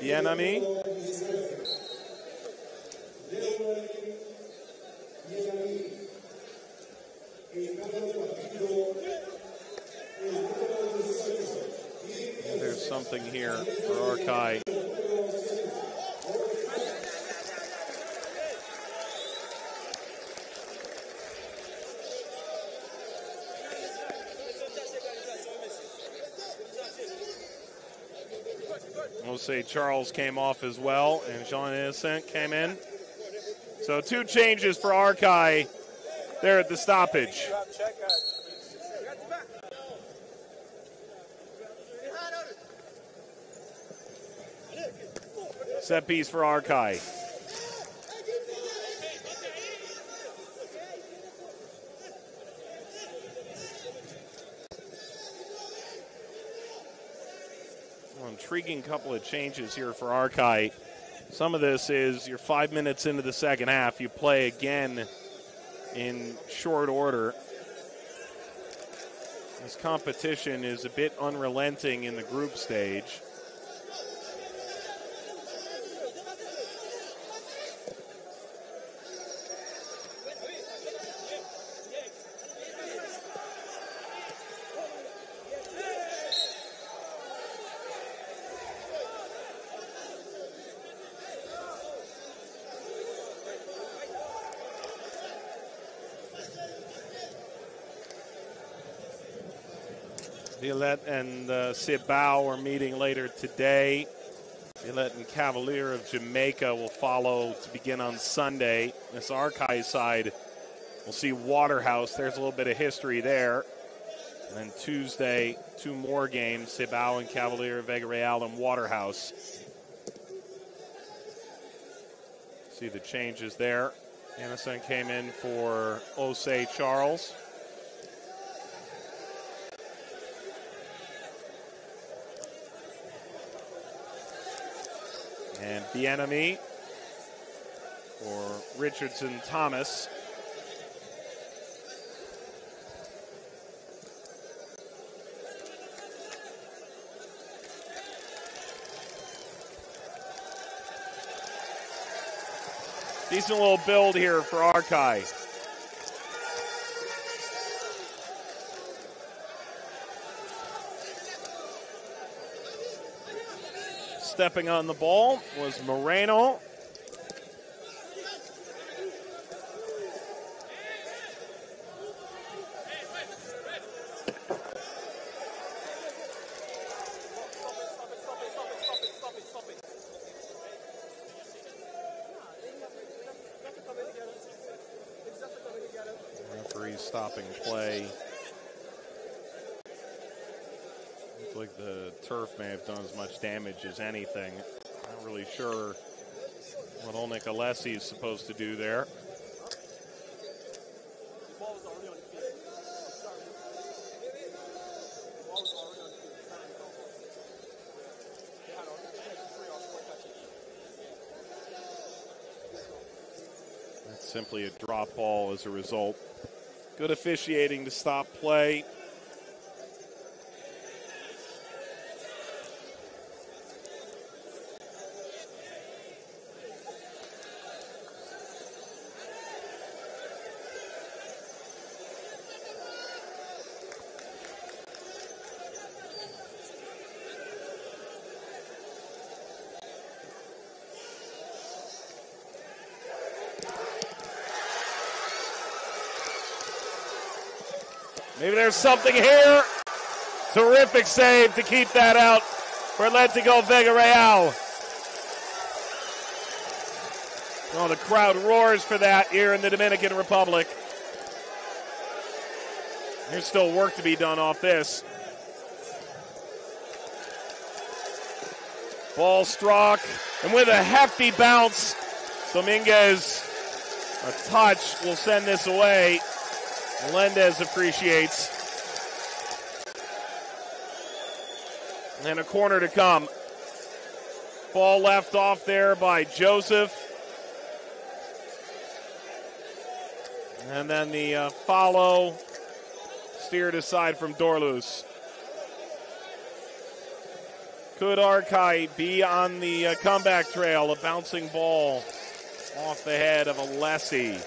Speaker 1: Bien-Aimé. There's something here for Arcahaie. We'll say Charles came off as well, and Jean Innocent came in. So two changes for Arcahaie there at the stoppage. Set piece for Arcahaie. Intriguing couple of changes here for Arcahaie. Some of this is you're five minutes into the second half. You play again in short order. This competition is a bit unrelenting in the group stage. Violette and uh, Cibao are meeting later today. Violette and Cavalier of Jamaica will follow to begin on Sunday. This Arcahaie side, we'll see Waterhouse. There's a little bit of history there. And then Tuesday, two more games Cibao and Cavalier, Vega Real, and Waterhouse. See the changes there. Innocent came in for Osei Charles. And Bien-Aimé for Richardson Thomas. Decent little build here for Arcahaie. Stepping on the ball was Moreno. Referee stopping play. Looks like the turf may done as much damage as anything. Not really sure what Olnik Alessi is supposed to do there. That's simply a drop ball as a result. Good officiating to stop play. There's something here. Terrific save to keep that out for Atletico Real. Oh, the crowd roars for that here in the Dominican Republic. There's still work to be done off this. Ball struck, and with a hefty bounce, Dominguez, a touch will send this away. Melendez appreciates. And a corner to come. Ball left off there by Joseph. And then the uh, follow steered aside from Dorlus. Could Arcahaie be on the uh, comeback trail? A bouncing ball off the head of Alessi.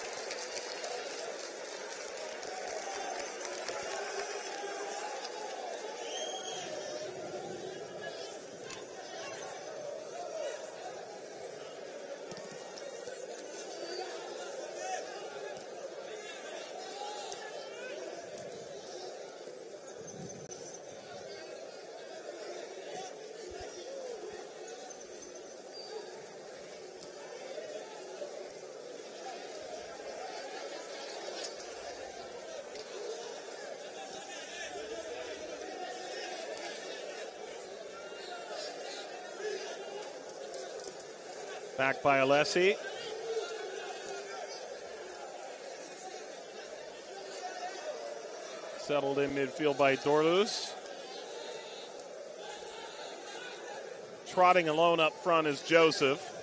Speaker 1: Back by Alessi. Settled in midfield by Dorlus. Trotting alone up front is Joseph.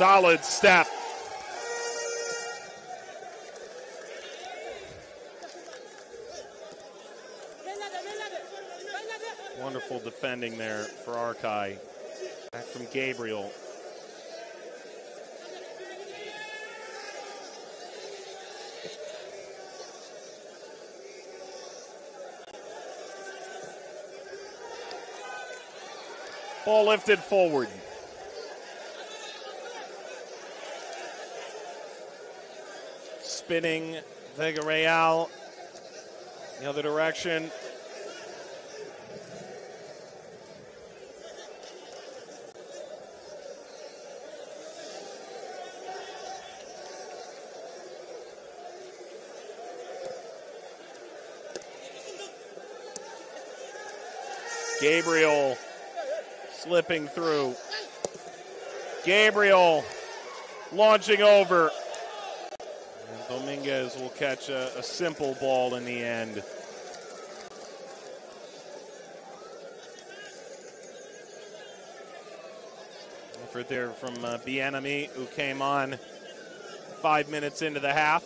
Speaker 1: Solid step. Wonderful defending there for Arcahaie. Back from Gabriel. Ball lifted forward. Spinning Vega Real the other direction. Gabriel slipping through. Gabriel launching over. Dominguez will catch a, a simple ball in the end. Effort there from uh, Bien-Aimé, who came on five minutes into the half.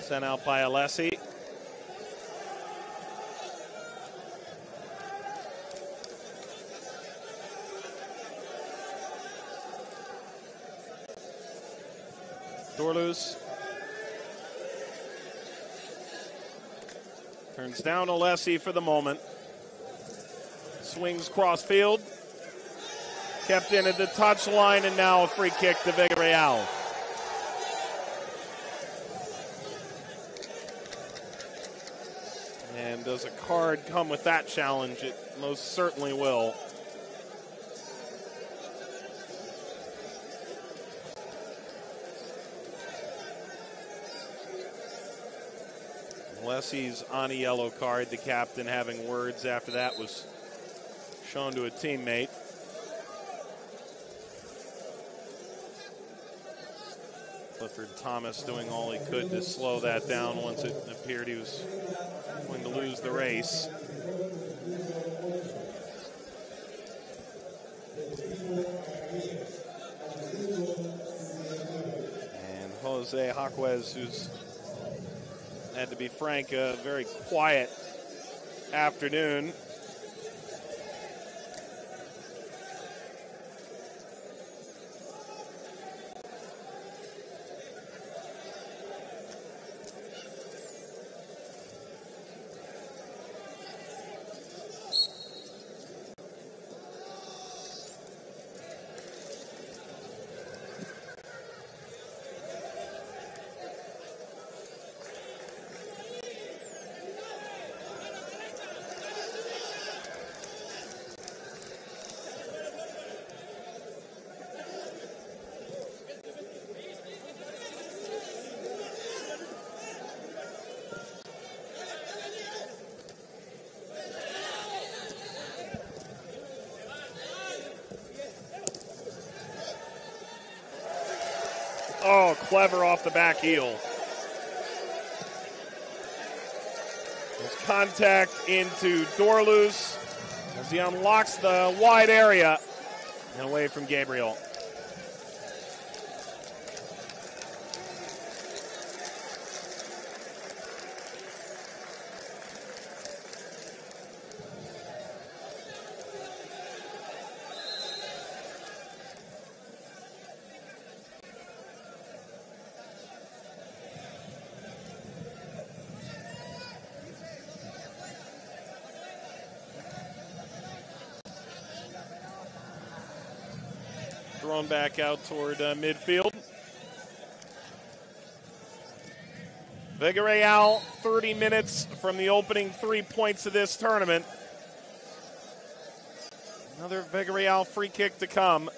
Speaker 1: Sent out by Alessi. Turns down Alessi for the moment. Swings cross field. Kept in at the touchline, and now a free kick to Vega Real. And does a card come with that challenge? It most certainly will. Alessi's on a yellow card. The captain having words after that was shown to a teammate. Clifford Thomas doing all he could to slow that down once it appeared he was going to lose the race. And Jose Jaquez, who's had to be frank, a very quiet afternoon. Clever off the back heel. There's contact into Dorlus as he unlocks the wide area and away from Gabriel. Thrown back out toward uh, midfield. Vega Real, 30 minutes from the opening three points of this tournament. Another Vega Real free kick to come.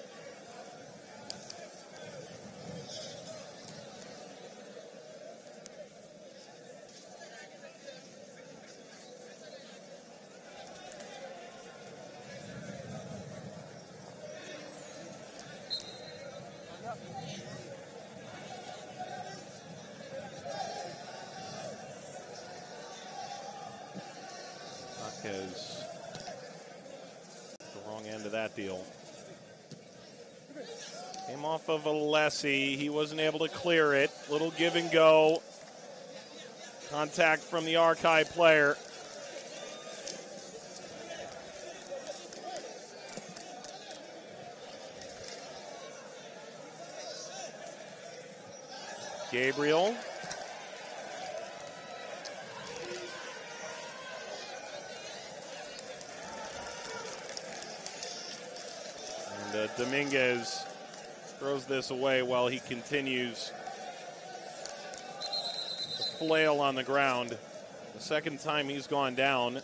Speaker 1: Marquez. The wrong end of that deal. Came of Alessi. He wasn't able to clear it. Little give and go. Contact from the Arcahaie player. Gabriel. And uh, Dominguez throws this away while he continues to flail on the ground. The second time he's gone down.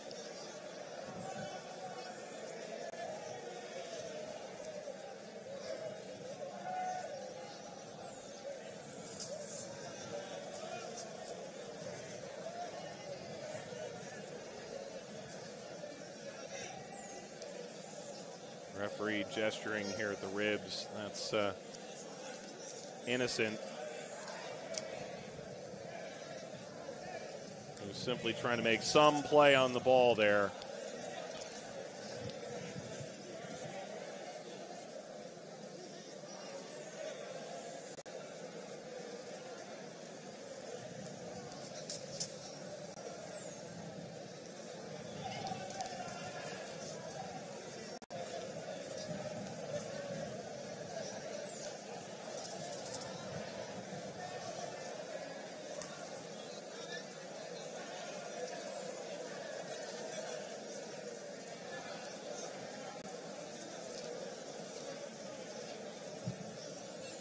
Speaker 1: Referee gesturing here at the ribs. That's uh, innocent. He was simply trying to make some play on the ball there.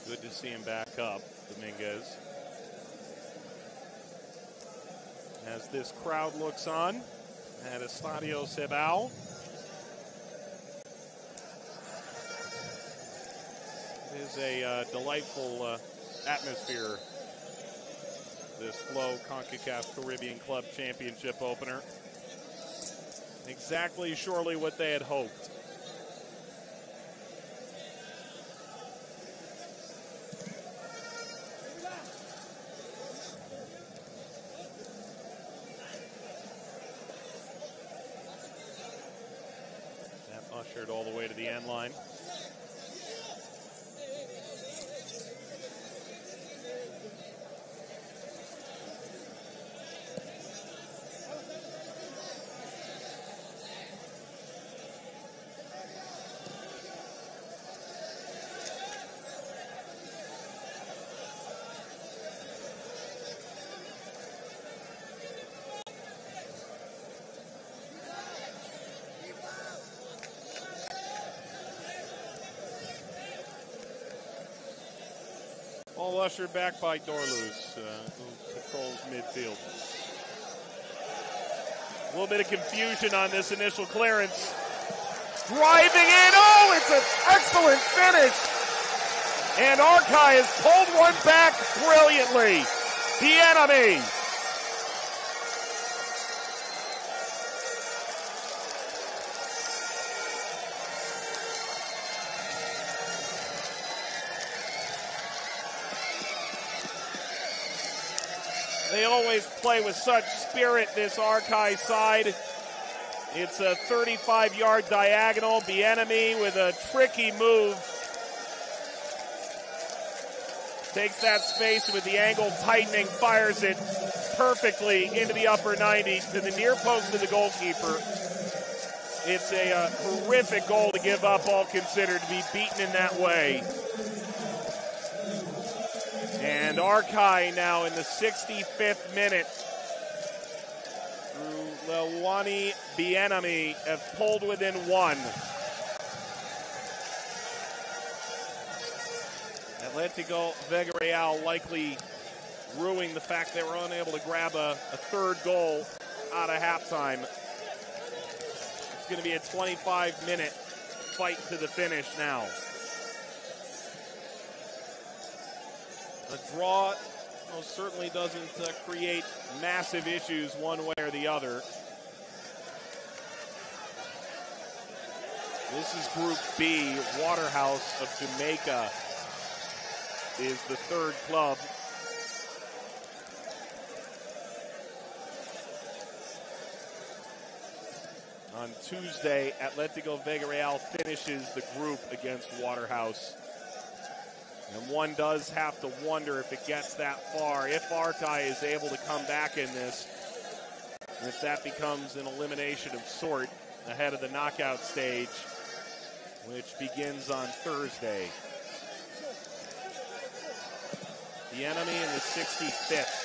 Speaker 1: Good to see back up, Dominguez. As this crowd looks on at Estadio Cibao. It is a uh, delightful uh, atmosphere, this Flow CONCACAF Caribbean Club Championship opener. Exactly, surely what they had hoped. All the way to the end line. All ushered back by Dorlus, uh, who patrols midfield. A little bit of confusion on this initial clearance. Driving in. Oh, it's an excellent finish. And Arcahaie has pulled one back brilliantly. Bien-Aimé. They always play with such spirit, this Arcahaie side. It's a 35 yard diagonal. Bien-Aimé with a tricky move. Takes that space with the angle tightening, fires it perfectly into the upper 90 to the near post of the goalkeeper. It's a uh, horrific goal to give up, all considered, to be beaten in that way. And Arcahaie now in the 65th minute through Lewani Bien-Aimé have pulled within one. Atletico Vega Real likely ruining the fact they were unable to grab a, a third goal out of halftime. It's going to be a 25 minute fight to the finish now. A draw most certainly doesn't uh, create massive issues one way or the other. This is Group B. Waterhouse of Jamaica is the third club. On Tuesday, Atletico Vega Real finishes the group against Waterhouse. And one does have to wonder if it gets that far, if Arcahaie is able to come back in this, if that becomes an elimination of sort ahead of the knockout stage, which begins on Thursday. Bien-Aimé in the 65th.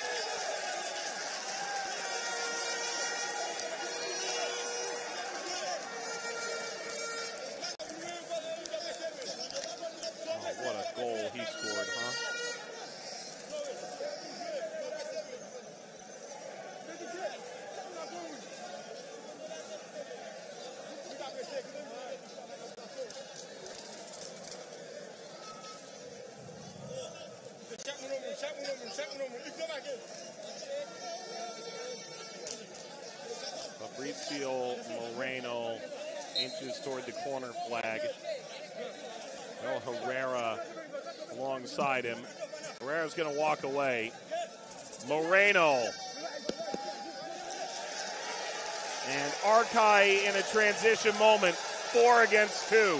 Speaker 1: Transition moment. Four against two.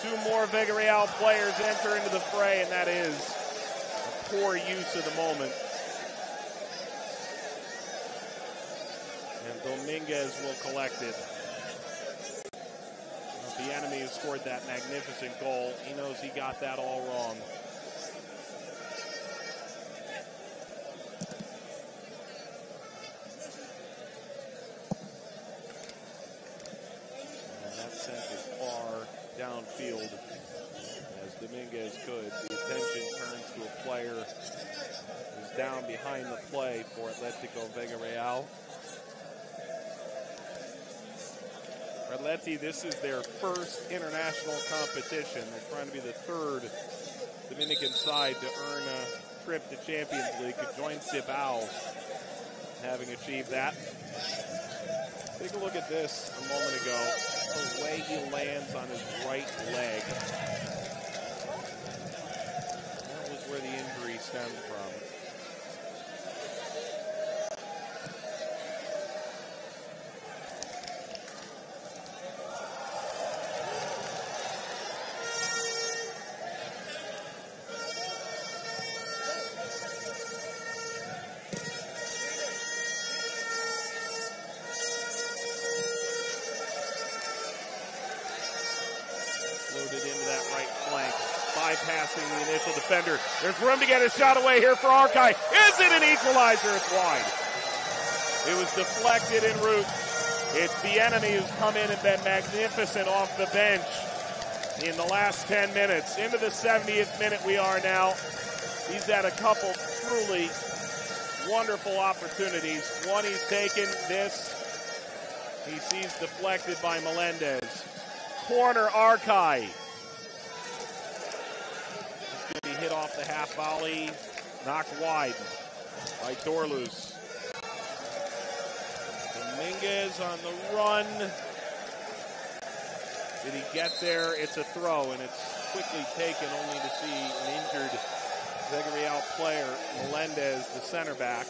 Speaker 1: Two more Vega Real players enter into the fray, and that is a poor use of the moment. And Dominguez will collect it. Bien-Aimé has scored that magnificent goal. He knows he got that all wrong. Behind the play for Atletico Vega Real. Arleti, this is their first international competition. They're trying to be the third Dominican side to earn a trip to Champions League, could join Cibao having achieved that. Take a look at this a moment ago. The way he lands on his right leg. That was where the injury stemmed from. There's room to get a shot away here for Arcahaie. Is it an equalizer? It's wide. It was deflected en route. It's Bien-Aimé who's come in and been magnificent off the bench in the last 10 minutes. Into the 70th minute we are now. He's had a couple truly wonderful opportunities. One he's taken, this he sees deflected by Melendez. Corner Arcahaie. Off the half volley, knocked wide by Dorlus. Dominguez on the run. Did he get there? It's a throw, and it's quickly taken only to see an injured Vega Real player, Melendez, the center back.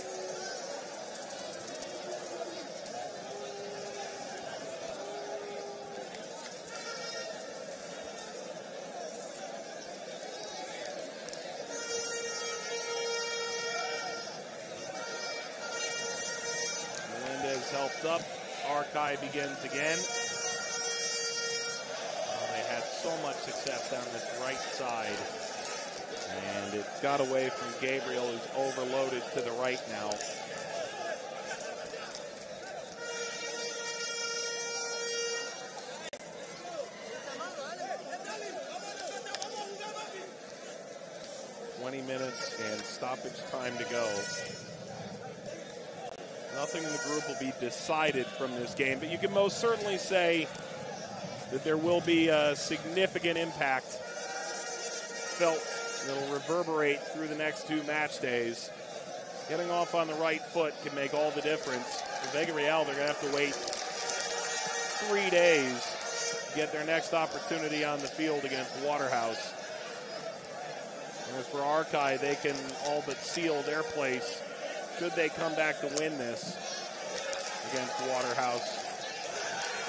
Speaker 1: Up. Arcahaie begins again. Oh, they had so much success down this right side. And it got away from Gabriel, who's overloaded to the right now. Twenty minutes and stoppage time to go. Nothing in the group will be decided from this game, but you can most certainly say that there will be a significant impact felt that'll reverberate through the next two match days. Getting off on the right foot can make all the difference. For Vega Real, they're going to have to wait three days to get their next opportunity on the field against Waterhouse. And as for Arcahaie, they can all but seal their place should they come back to win this against Waterhouse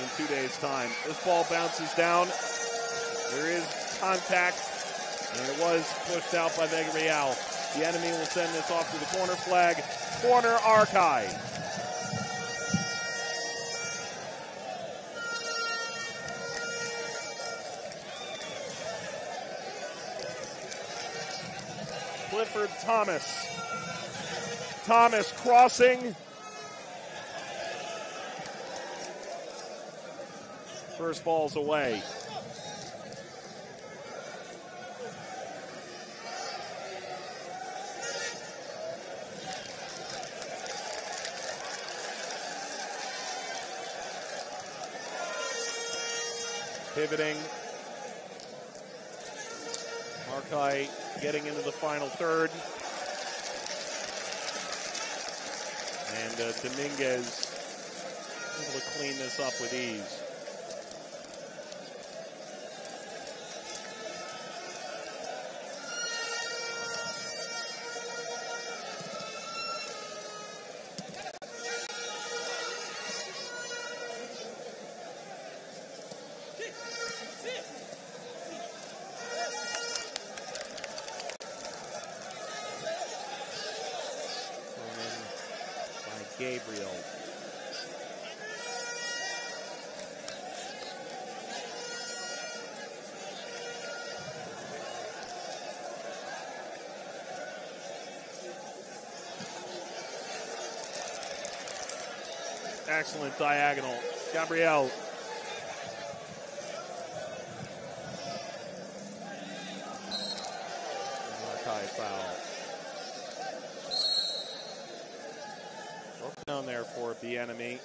Speaker 1: in two days' time. This ball bounces down. There is contact, and it was pushed out by Vega Real. Bien-Aimé will send this off to the corner flag. Corner Arcahaie. Clifford Thomas. Thomas crossing. First ball's away. Pivoting. Arcahaie getting into the final third. And uh, Dominguez able to clean this up with ease. Excellent diagonal. Gabriel. Arcahaie foul. Broke down there for Bien-Aimé.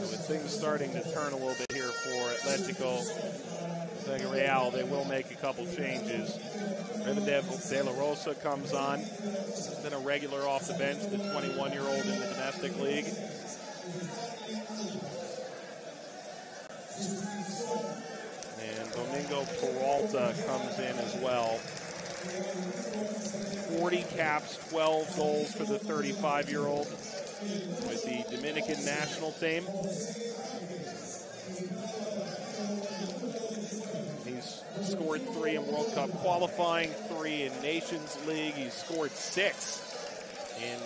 Speaker 1: With things starting to turn a little bit here for Atletico Real, they will make a couple changes. Rivendell De La Rosa comes on. Been a regular off the bench, the 21 year old in the domestic league. Comes in as well. 40 caps, 12 goals for the 35 year old with the Dominican national team. He's scored three in World Cup qualifying, three in Nations League. He's scored six in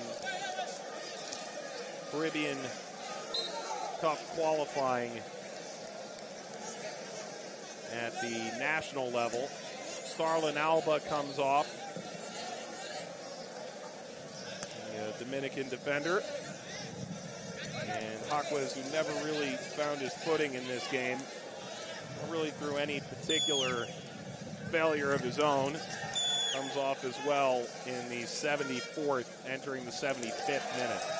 Speaker 1: Caribbean Cup qualifying at the national level. Starlin Alba comes off. The uh, Dominican defender. And Jaquez, who never really found his footing in this game, really through any particular failure of his own, comes off as well in the 74th, entering the 75th minute.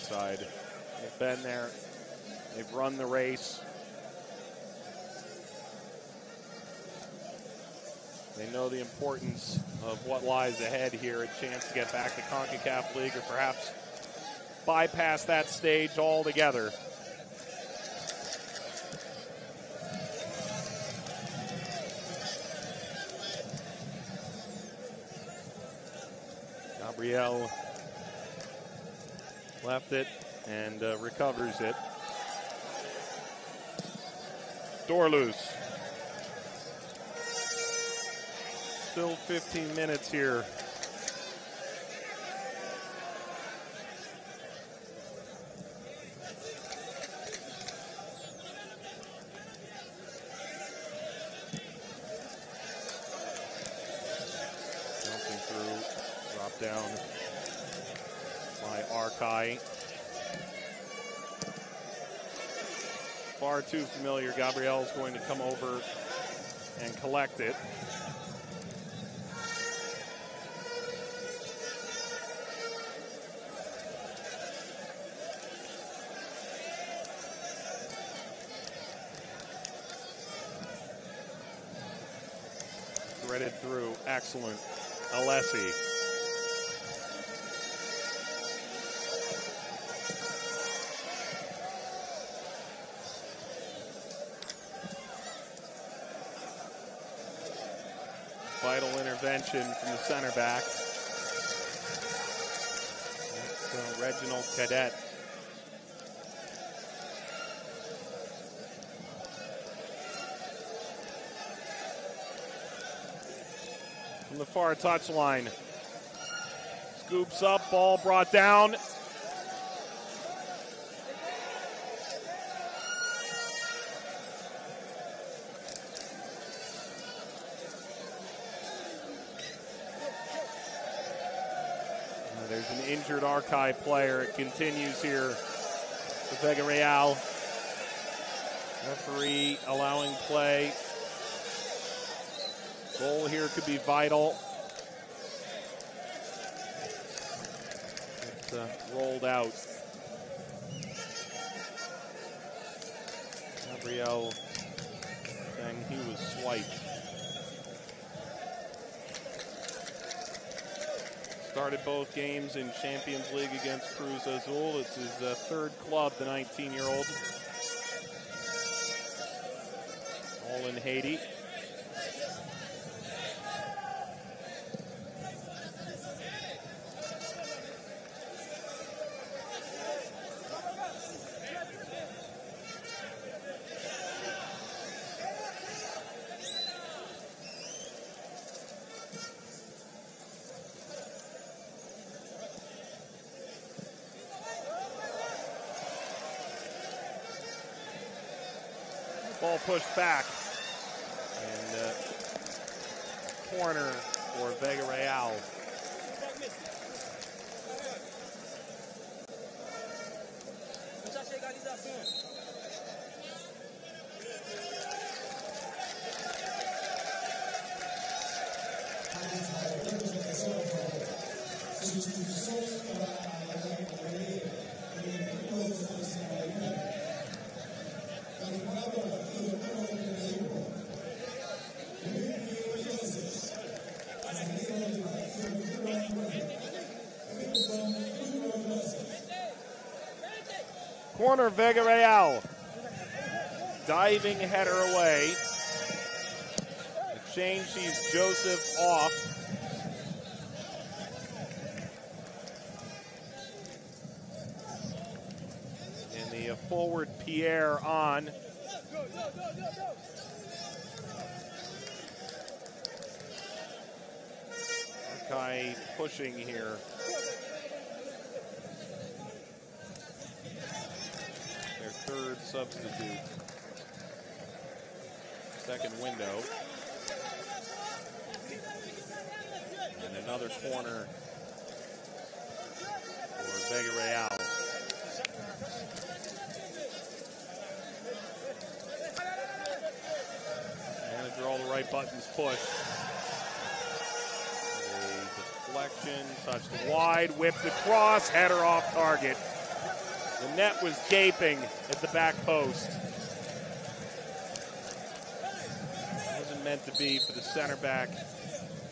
Speaker 1: Side. They've been there, they've run the race. They know the importance of what lies ahead here, a chance to get back to CONCACAF League or perhaps bypass that stage altogether. Gabriel left it and uh, recovers it. Dorlus. Still 15 minutes here. Through, drop down by Arcahaie. Far too familiar. Gabriel's going to come over and collect it. Threaded through. Excellent. Alessi. From the center back. That's uh, Reginald Cadet. From the far touchline. Scoops up, ball brought down. Injured Arcahaie player. It continues here for Vega Real. Referee allowing play. Goal here could be vital. It's uh, rolled out. Gabriel saying he was swiped. Started both games in Champions League against Cruz Azul. It's his uh, third club, the 19 year old. All in Haiti. Ball pushed back. And uh, corner Vega Real. Diving header away. The change sees Joseph off. And the uh, forward Pierre on. Arcahaie pushing here. Their third substitute. Second window. And another corner for Vega Real. Manager all the right buttons pushed. Deflection, touched wide, whipped across, header off target. The net was gaping at the back post. It Wasn't meant to be for the center back,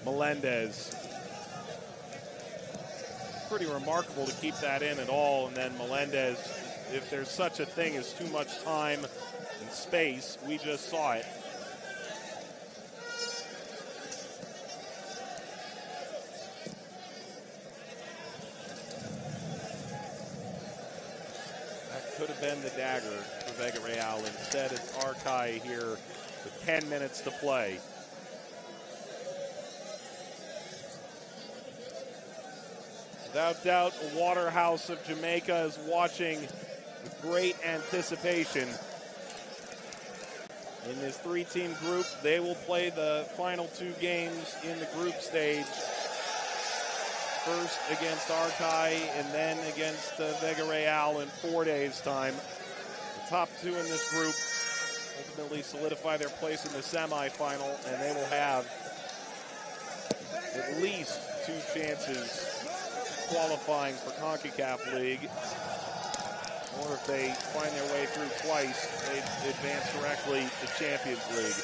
Speaker 1: Melendez. Pretty remarkable to keep that in at all, and then Melendez, if there's such a thing as too much time and space, we just saw it. The dagger for Vega Real. Instead, it's Arcahaie here with 10 minutes to play. Without doubt, Waterhouse of Jamaica is watching with great anticipation. In this three team group, they will play the final two games in the group stage first against Arcahaie and then against uh, Vega Real in four days' time. The top two in this group ultimately solidify their place in the semifinal, and they will have at least two chances qualifying for CONCACAF League. Or if they find their way through twice, they advance directly to Champions League.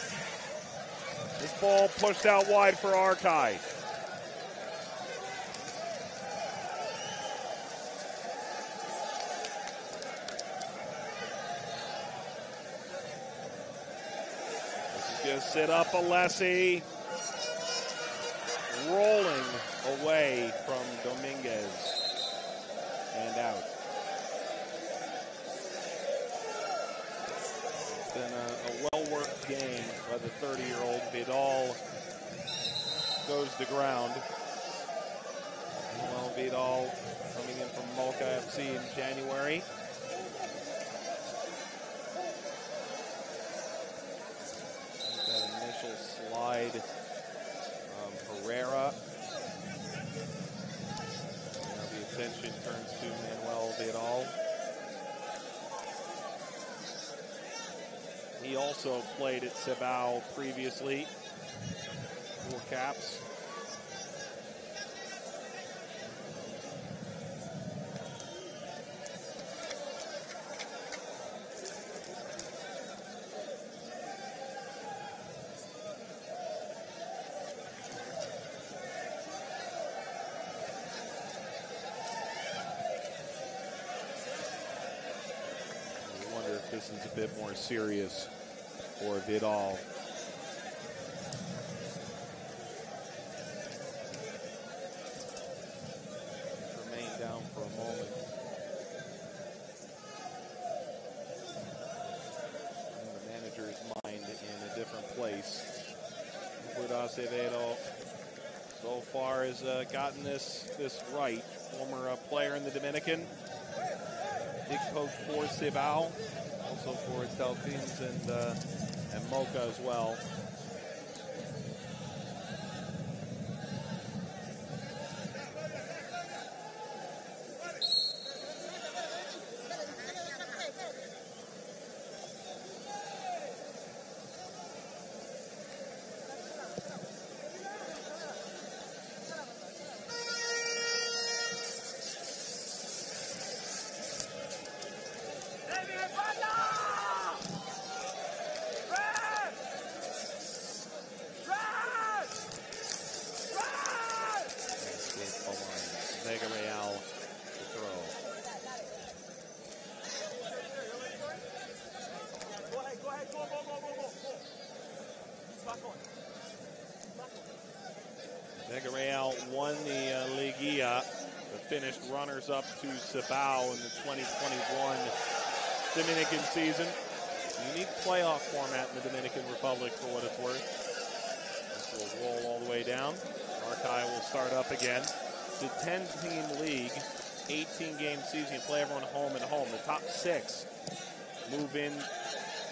Speaker 1: This ball pushed out wide for Arcahaie. Set up Alessi. Rolling away from Dominguez. And out. It's been a, a well-worked game by the 30-year-old. Vidal goes to ground. Well, Vidal coming in from Moca FC in January. Slide. Um, Herrera. Now the attention turns to Manuel Vidal. He also played at Cibao previously. Four caps. Bit more serious for Vidal. Remain down for a moment. In the manager's mind in a different place. Roberto Acevedo so far has uh, gotten this this right. Former uh, player in the Dominican. Big coach for Cibao also for Delfines and, uh, and Moca as well. Uh, uh, finished runners-up to Cibao in the 2021 Dominican season. Unique playoff format in the Dominican Republic for what it's worth. This will roll all the way down. Arcahaie will start up again. A 10-team league, 18-game season. You play everyone home and home. The top six move in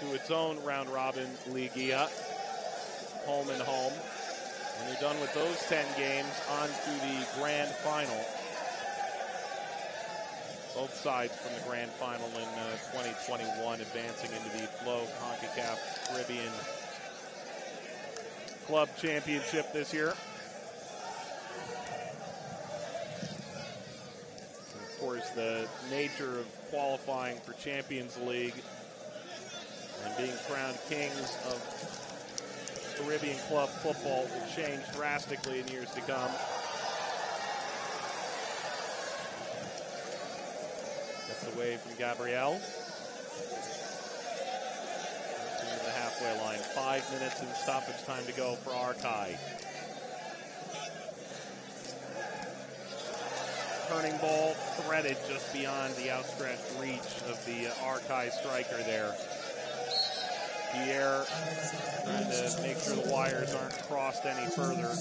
Speaker 1: to its own round-robin Liguilla, home and home. And you're done with those 10 games, on to the grand final both sides from the grand final in uh, 2021, advancing into the Flow CONCACAF Caribbean Club Championship this year. Of course, the nature of qualifying for Champions League and being crowned kings of Caribbean club football will change drastically in years to come. That's away from Gabrielle. To the halfway line. Five minutes and stoppage time to go for Arcahaie. turning ball threaded just beyond the outstretched reach of the uh, Arcahaie striker there. Pierre trying to make sure the wires aren't crossed any further.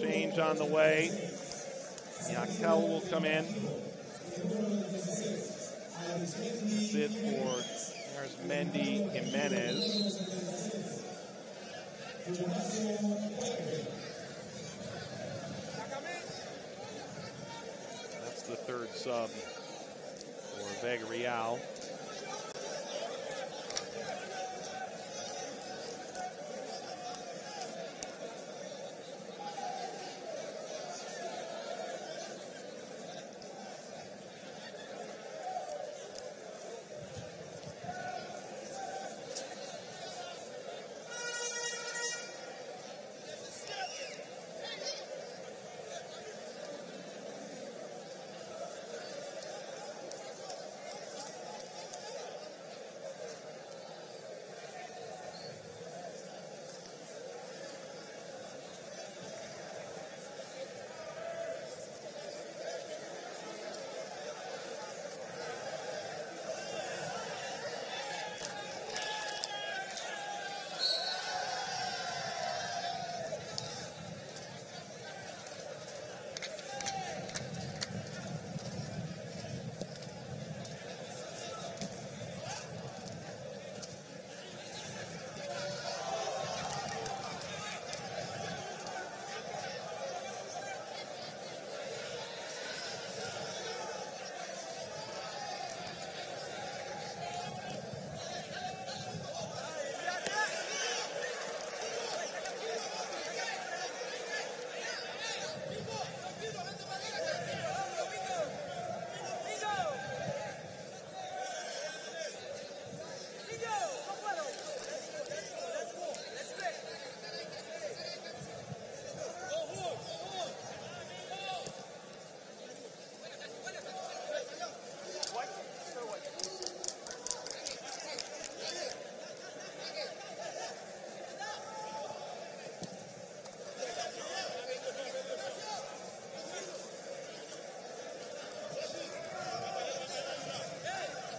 Speaker 1: Change on the way. Yakel will come in. That's it for there's Mendy Jimenez. That's the third sub for Vega Real.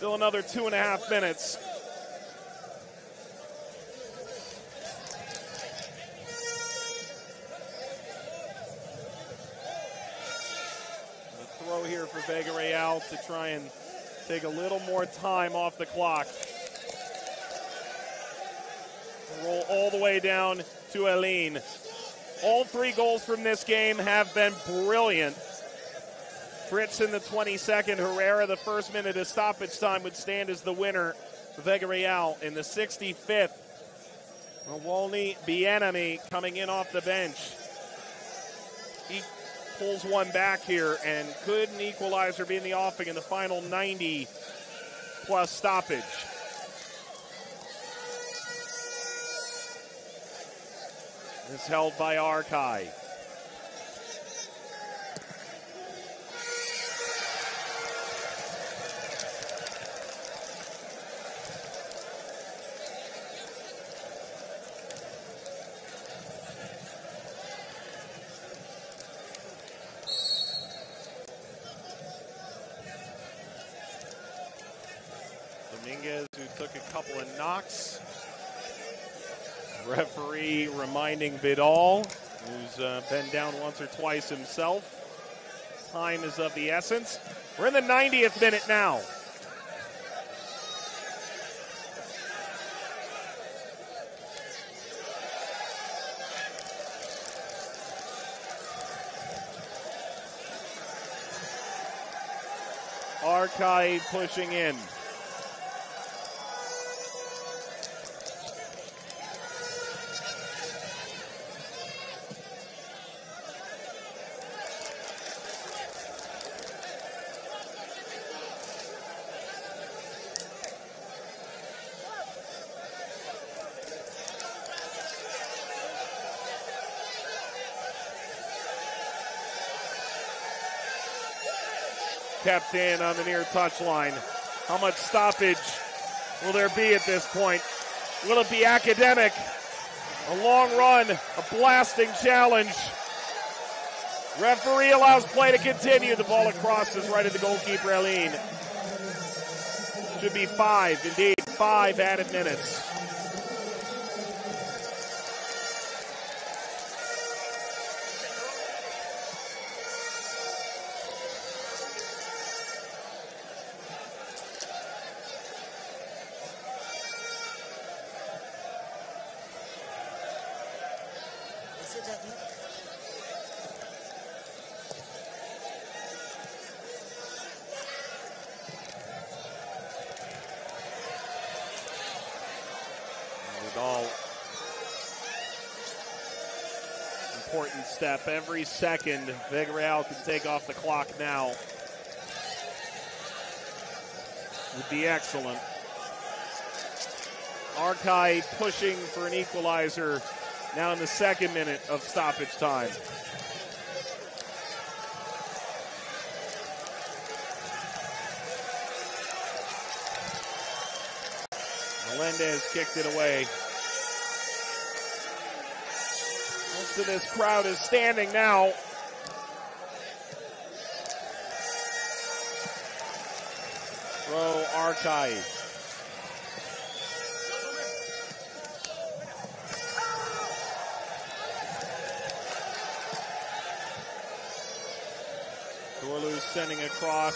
Speaker 1: Still another two and a half minutes. Throw here for Vega Real to try and take a little more time off the clock. Roll all the way down to Eileen. All three goals from this game have been brilliant. Fritz in the 22nd, Herrera the first minute of stoppage time would stand as the winner. Vega Real in the 65th. Rawalny Bien-Aimé coming in off the bench. He pulls one back here and could an equalizer be in the offing in the final 90 plus stoppage. Is held by Arcahaie. Dominguez, who took a couple of knocks. Reminding Vidal, who's uh, been down once or twice himself. Time is of the essence. We're in the 90th minute now. Arcahaie pushing in. Kept in on the near touchline. How much stoppage will there be at this point? Will it be academic? A long run, a blasting challenge. Referee allows play to continue. The ball across is right at the goalkeeper, Eileen. Should be five, indeed, five added minutes. Every second, Vega Real can take off the clock now. Would be excellent. Arcahaie pushing for an equalizer now in the second minute of stoppage time. Melendez kicked it away. Of this crowd is standing now. Throw Arcahaie. Dorlu sending across.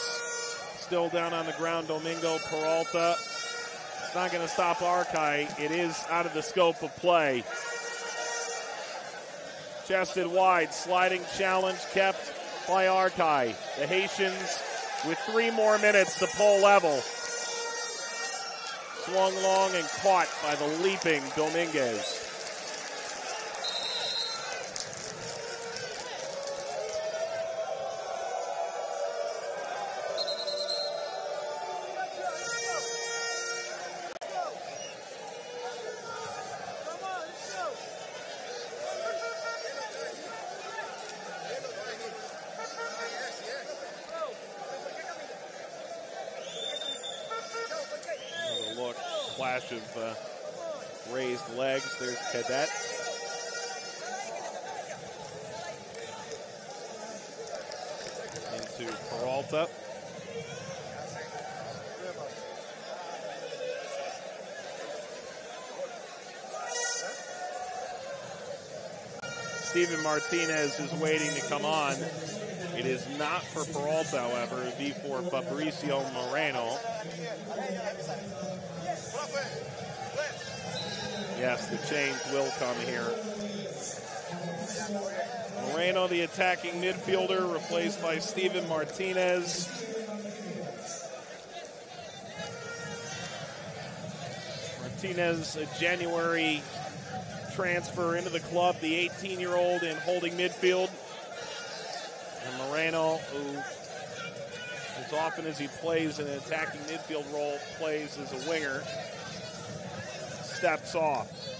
Speaker 1: Still down on the ground, Domingo Peralta. It's not going to stop Arcahaie. It is out of the scope of play. Chested wide, sliding challenge kept by Arcahaie. The Haitians with three more minutes to pull level. Swung long and caught by the leaping Dominguez. Steven Martinez is waiting to come on. It is not for Peralta, however. It would be for Fabricio Moreno. Yes, the change will come here. Moreno, the attacking midfielder, replaced by Steven Martinez. Martinez, a January transfer into the club, the 18 year old in holding midfield. And Moreno, who, as often as he plays in an attacking midfield role, plays as a winger steps off.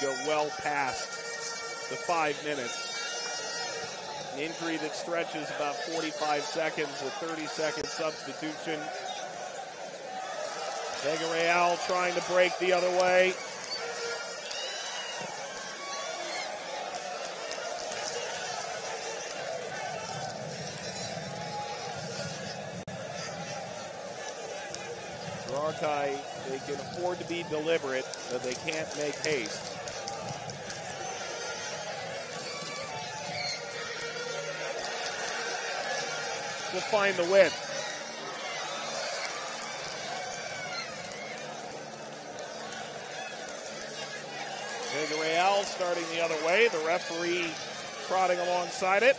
Speaker 1: Go well past the five minutes. An injury that stretches about 45 seconds, a 30 second substitution. Vega Real trying to break the other way. They can afford to be deliberate, but they can't make haste. To find the width. Real starting the other way. The referee trotting alongside it.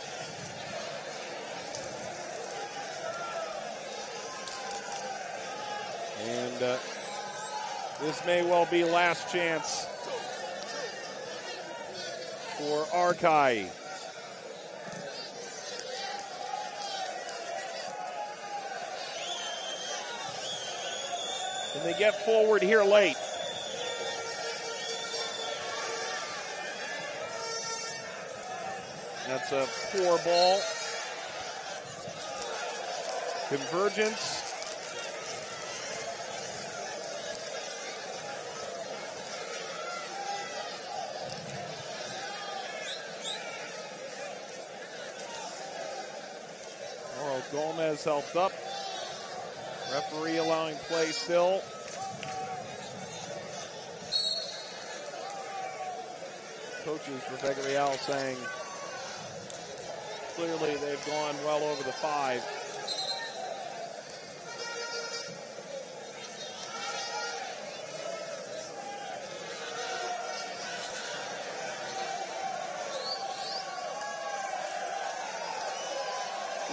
Speaker 1: And uh, this may well be last chance for Arcahaie. And they get forward here late. That's a poor ball. Convergence. Oh, Gomez helped up. Referee allowing play still. Coaches for Vega Real saying clearly they've gone well over the five.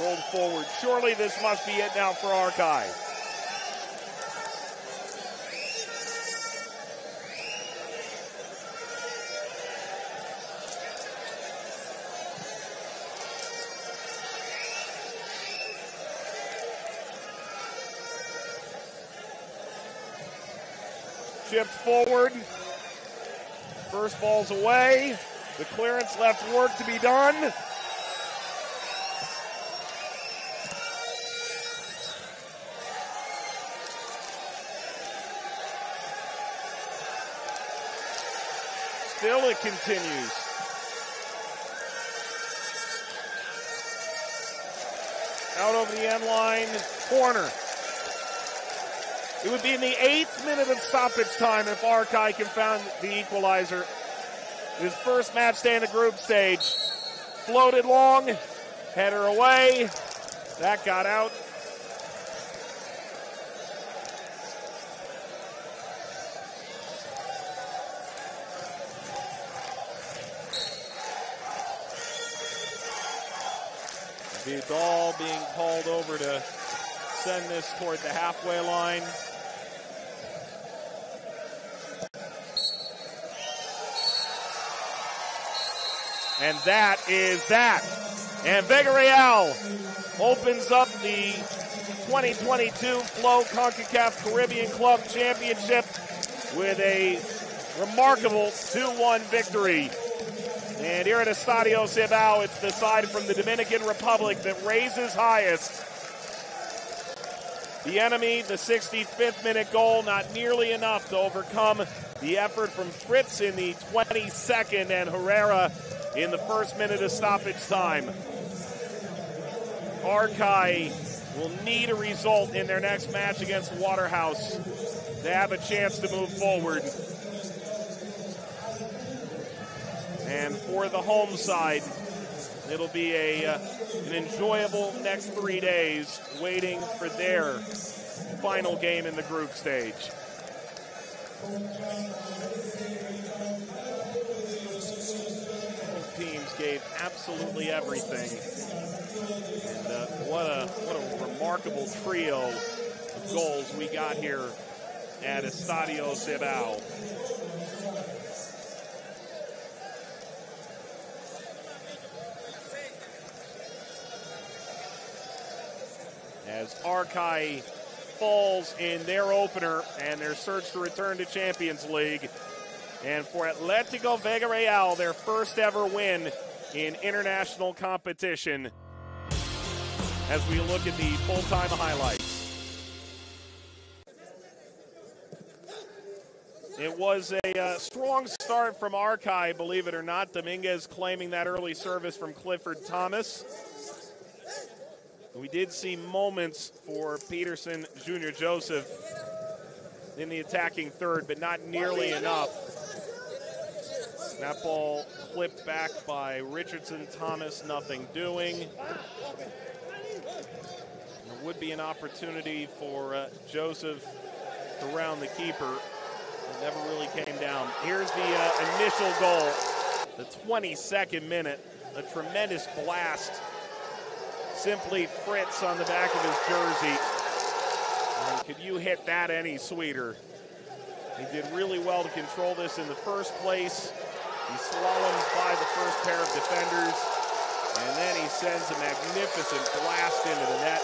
Speaker 1: Rolled forward. Surely this must be it now for Arcahaie. Chipped forward. First ball's away. The clearance left work to be done. Still it continues. Out over the end line, corner. It would be in the eighth minute of stoppage time if Arcahaie can find the equalizer. His first match day in the group stage. Floated long, header away. That got out. Vidal being called over to send this toward the halfway line. And that is that. And Vega Real opens up the 2022 Flow CONCACAF Caribbean Club Championship with a remarkable 2-1 victory. And here at Estadio Cibao, it's the side from the Dominican Republic that raises highest. Bien-Aimé, the 65th minute goal, not nearly enough to overcome the effort from Fritz in the 22nd and Herrera in the first minute of stoppage time. Arcahaie will need a result in their next match against Waterhouse to have a chance to move forward. And for the home side, it'll be a uh, an enjoyable next three days waiting for their final game in the group stage. Gave absolutely everything, and uh, what a what a remarkable trio of goals we got here at Estadio Cibao. as Arcahaie falls in their opener and their search to return to Champions League. And for Atletico Vega Real, their first ever win in international competition. As we look at the full time highlights. It was a uh, strong start from Arcahaie, believe it or not. Dominguez claiming that early service from Clifford Thomas. We did see moments for Peterson Jr. Joseph in the attacking third, but not nearly enough. That ball clipped back by Richardson Thomas, nothing doing. There would be an opportunity for uh, Joseph to round the keeper. It never really came down. Here's the uh, initial goal, the 22nd minute. A tremendous blast simply Fritz on the back of his jersey. And could you hit that any sweeter? He did really well to control this in the first place. He slaloms by the first pair of defenders, and then he sends a magnificent blast into the net.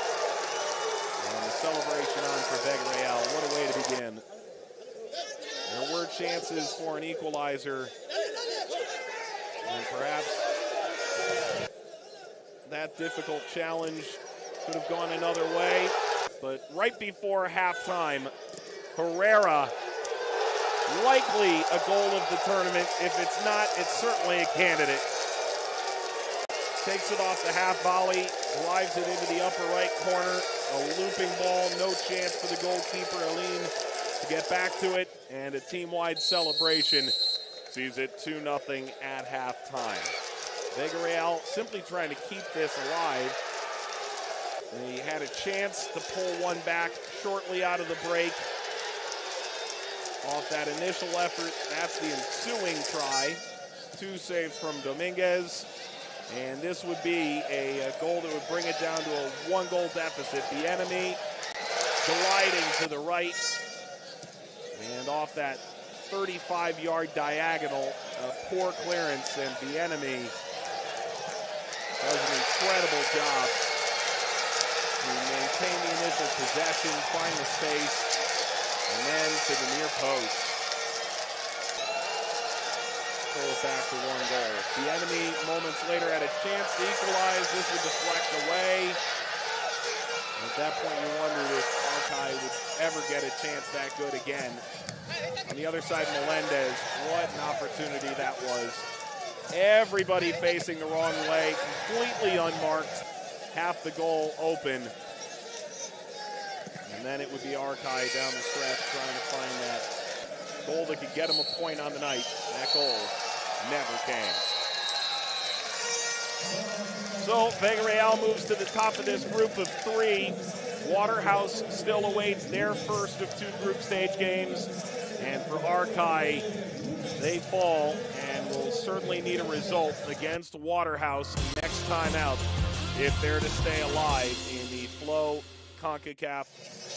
Speaker 1: And the celebration on for Real. What a way to begin. There were chances for an equalizer, and perhaps that difficult challenge could have gone another way. But right before halftime, Herrera, likely a goal of the tournament. If it's not, it's certainly a candidate. Takes it off the half volley, drives it into the upper right corner. A looping ball, no chance for the goalkeeper, Aline, to get back to it. And a team-wide celebration sees it 2-0 at halftime. Vega Real simply trying to keep this alive. He had a chance to pull one back shortly out of the break. Off that initial effort, that's the ensuing try. Two saves from Dominguez. And this would be a, a goal that would bring it down to a one goal deficit. Bien-Aimé gliding to the right. And off that 35 yard diagonal, a poor clearance, and Bien-Aimé does an incredible job to maintain the initial possession, find the space, then to the near post. Pull it back to one goal. Bien-Aimé moments later had a chance to equalize. This would deflect away. At that point, you wondered if Arcahaie would ever get a chance that good again. On the other side, Melendez, what an opportunity that was. Everybody facing the wrong way, completely unmarked, half the goal open. And then it would be Arcahaie down the stretch trying to find that goal that could get him a point on the night. That goal never came. So Vega Real moves to the top of this group of three. Waterhouse still awaits their first of two group stage games. And for Arcahaie, they fall and will certainly need a result against Waterhouse next time out if they're to stay alive in the Flow CONCACAF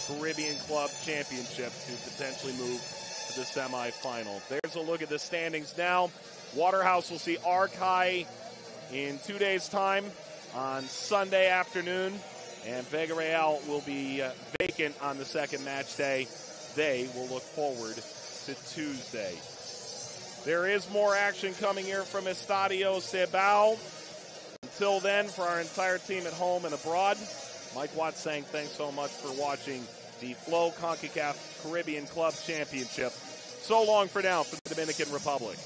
Speaker 1: Caribbean Club Championship to potentially move to the semifinal. There's a look at the standings now. Waterhouse will see Arcahaie in two days' time on Sunday afternoon, and Vega Real will be uh, vacant on the second match day. They will look forward to Tuesday. There is more action coming here from Estadio Cibao. Until then, for our entire team at home and abroad, Mike Watts saying thanks so much for watching the Flow CONCACAF Caribbean Club Championship. So long for now for the Dominican Republic.